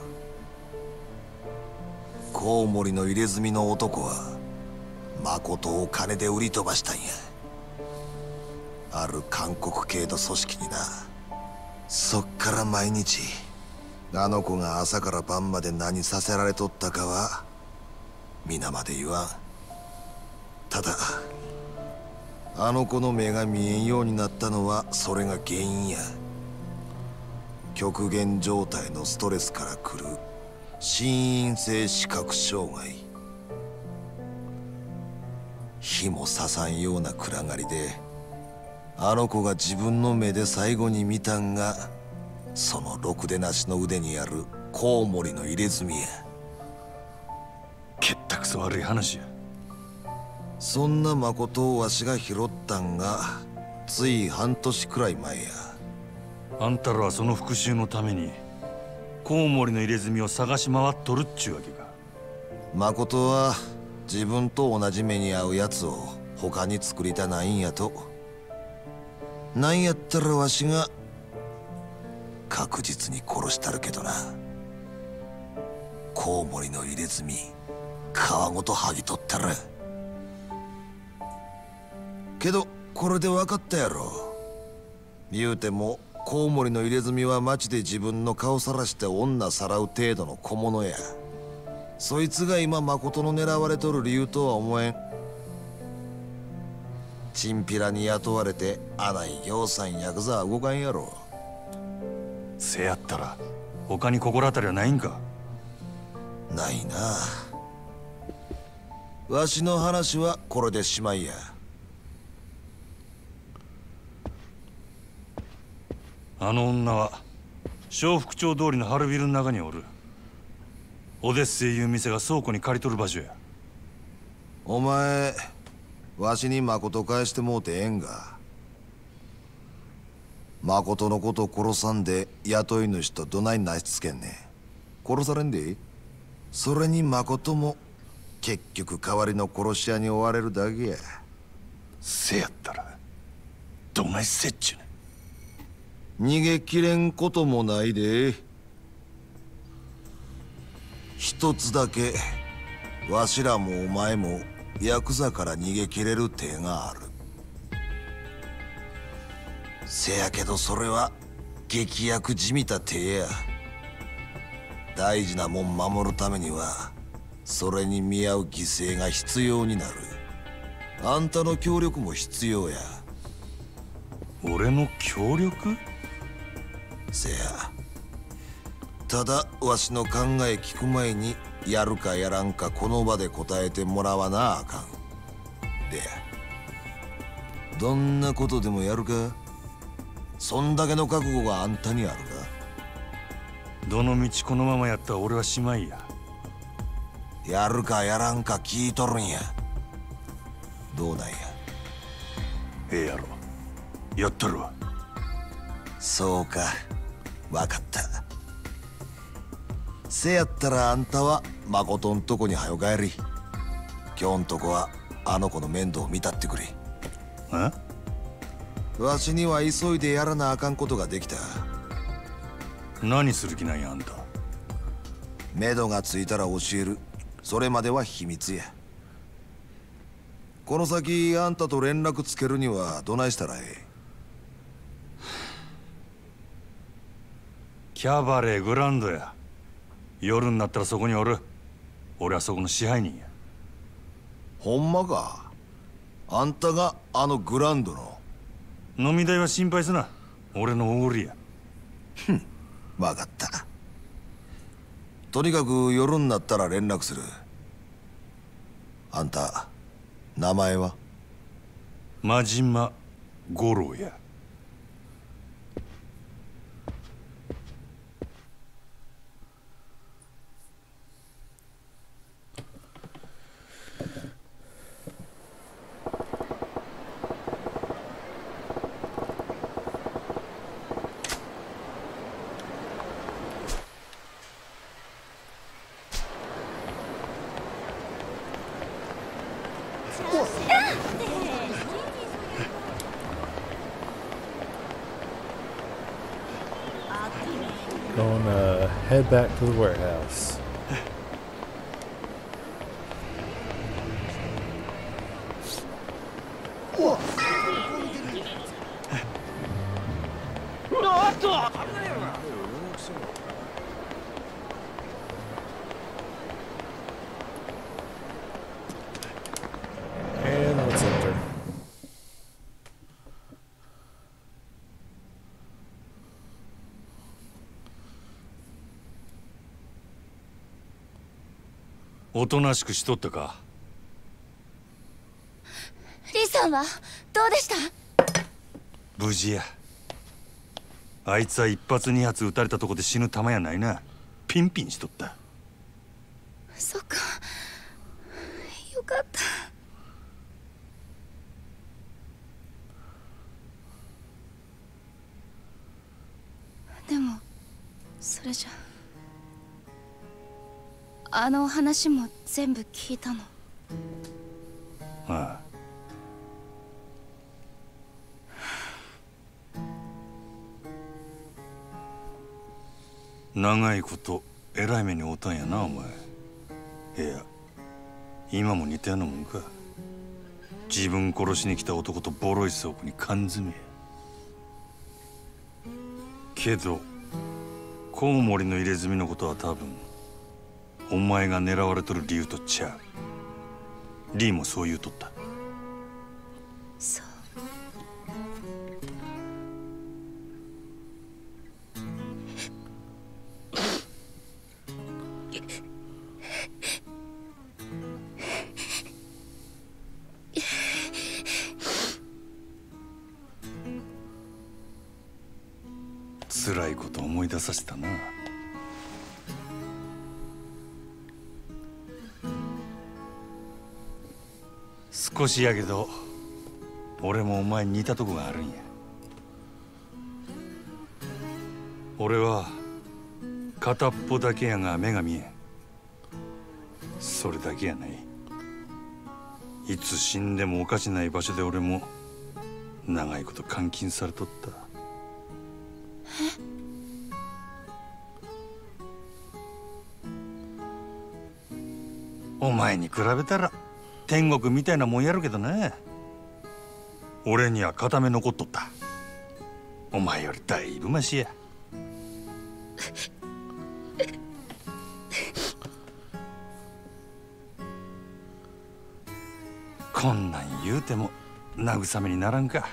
コウモリの入れ墨の男は誠を金で売り飛ばしたんや。ある韓国系の組織になそっから毎日あの子が朝から晩まで何させられとったかは皆まで言わん。ただあの子の目が見えんようになったのはそれが原因や。極限状態のストレスから来る心因性視覚障害。火も刺さんような暗がりであの子が自分の目で最後に見たんがそのろくでなしの腕にあるコウモリの入れ墨や。たくそ悪い話や。そんな誠をわしが拾ったんがつい半年くらい前や。あんたらはその復讐のためにコウモリの入れ墨を探し回っとるっちゅうわけか。誠は自分と同じ目に遭うやつを他に作りたないんやとなんやったらわしが確実に殺したるけどな。コウモリの入れ墨皮ごと剥ぎ取ったらけどこれで分かったやろ。言うてもコウモリの入れ墨は町で自分の顔さらして女さらう程度の小物や。そいつが今誠の狙われとる理由とは思えん。チンピラに雇われてあない行さんヤクザは動かんやろ。せやったら他に心当たりはないんか？ないな。わしの話はこれでしまいや。あの女は小福町通りの春ビルの中におる。オデッセイいう店が倉庫に借り取る場所や。お前わしに誠返してもうてええんが。誠のこと殺さんで雇い主とどないなしつけんね殺されんでそれに誠も結局代わりの殺し屋に追われるだけや。せやったらどないせっちゅうね逃げきれんこともないで。一つだけわしらもお前もヤクザから逃げきれる手がある。せやけどそれは劇薬じみた手や。大事なもん守るためにはそれに見合う犠牲が必要になる。あんたの協力も必要や。俺の協力？せや。ただわしの考え聞く前にやるかやらんかこの場で答えてもらわなあかん。でどんなことでもやるか？そんだけの覚悟があんたにあるか？どの道このままやったら俺はしまいや。やるかやらんか聞いとるんや。どうなんや？ええやろ。やったるわ。そうか。分かったせやったらあんたは誠んとこにはよ帰り。今日んとこはあの子の面倒を見たってくれ。え？わしには急いでやらなあかんことができた。何する気なんやあんた？目処がついたら教える。それまでは秘密や。この先あんたと連絡つけるにはどないしたらええ？キャバレーグランドや夜になったらそこにおる。俺はそこの支配人や。ほんまか？あんたがあのグランドの？飲み代は心配すな。俺のおごりや。ふん分かった。とにかく夜になったら連絡する。あんた名前は？真島五郎や back to the warehouse. おとなしくしとったか？リさんはどうでした？無事や。あいつは一発二発撃たれたとこで死ぬ弾やないな。ピンピンしとった。そっか。よかった。でもそれじゃ。あの話も全部聞いたの。ああ長いことえらい目に遭うたんやなお前。いや今も似たようなもんか。自分殺しに来た男とボロい倉庫に缶詰や。けどコウモリの入れ墨のことは多分お前が狙われとる理由とちゃ。うリーもそう言うとった。そう。しやけど俺もお前に似たとこがあるんや。俺は片っぽだけやが目が見えん。それだけやない。いつ死んでもおかしない場所で俺も長いこと監禁されとった。お前に比べたら天国みたいなもんやるけどね。俺には片目残っとった。お前よりだいぶマシや。こんなん言うても慰めにならんか。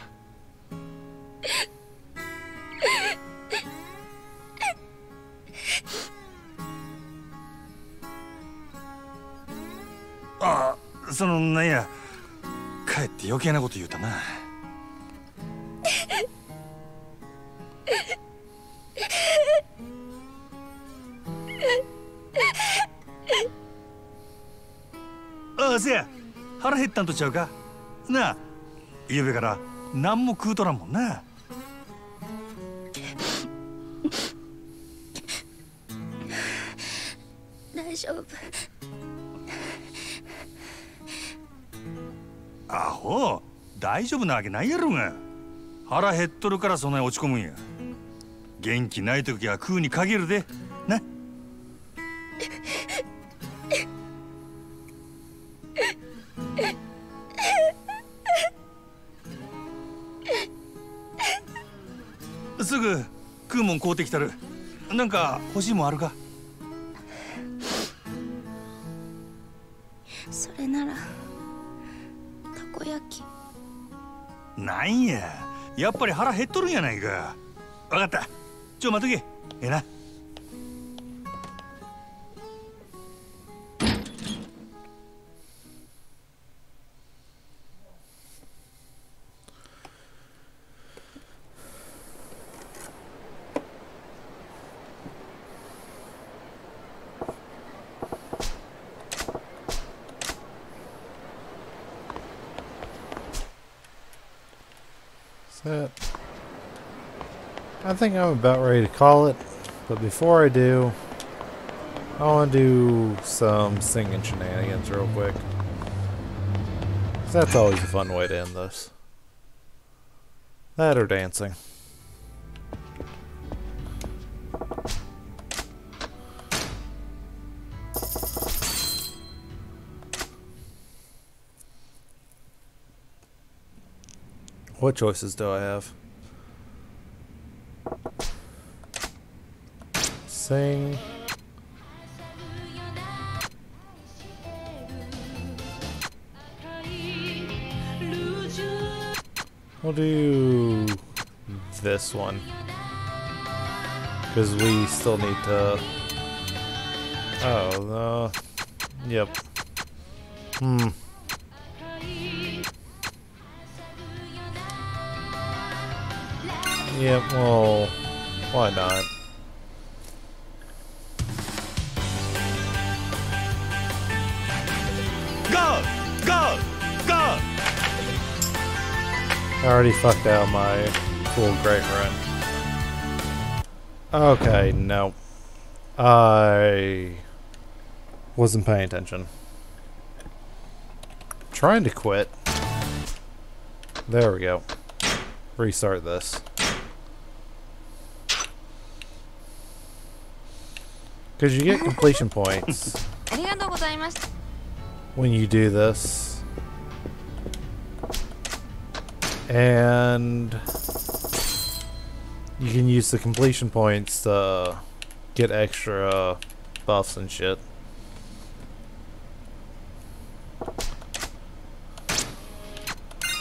余計なこと言うたな。ああせや。腹減ったんとちゃうか？なあ。ゆうべから何も食うとらんもんな。大丈夫なわけないやろが。腹減っとるからそんなに落ち込むんや。元気ない時は食うに限るで。な。すぐ食うもん買うてきたる。なんか欲しいもんあるか？やっぱり腹減っとるんやないか。分かった。ちょ待っとけ。ええな。Think I'm about ready to call it, but before I do, I want to do some singing shenanigans real quick. That's always a fun way to end this. That or dancing. What choices do I have? Sing. We'll do this one. Because we still need to... Oh, uh, Yep. Hmm. Yep, well, why not? I already fucked out my cool great run. Okay, no. I wasn't paying attention. Trying to quit. There we go. Restart this. Because you get completion points when you do this. And you can use the completion points to get extra buffs and shit.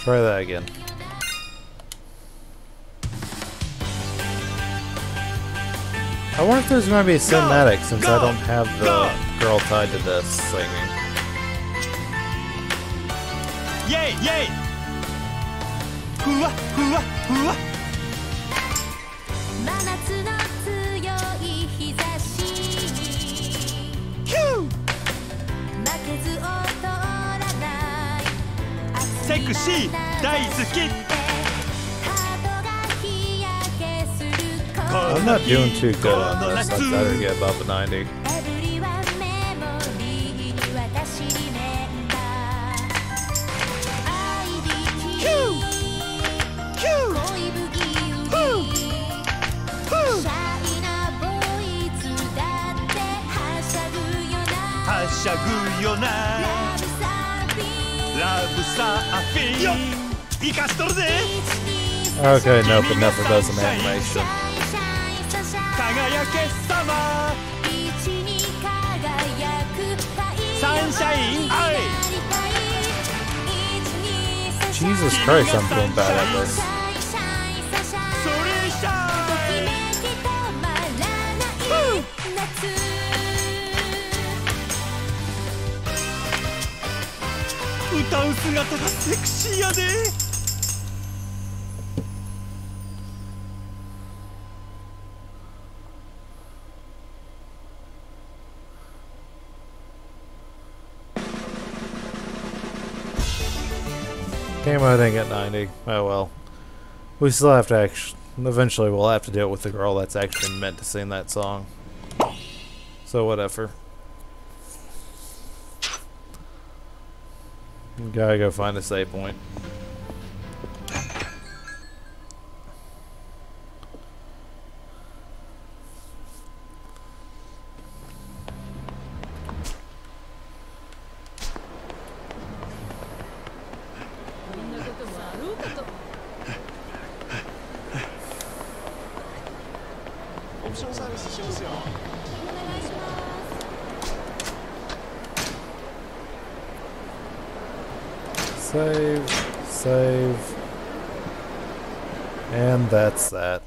Try that again. I wonder if there's going to be a cinematic go, since go, I don't have the go. girl tied to this singing. Yay, yay! ふわふわふわ真夏の強い日差しヒュー負けず劣らないセクシー大好きこんなビューンチューブ90 Okay, nope, but never does an animation. Jesus Christ, I'm feeling bad at this. 姿がセクシーやで Came out, I didn't get 90. Oh well. We still have to actually. Eventually, we'll have to deal with the girl that's actually meant to sing that song. So, whatever. Gotta go find a save point. That.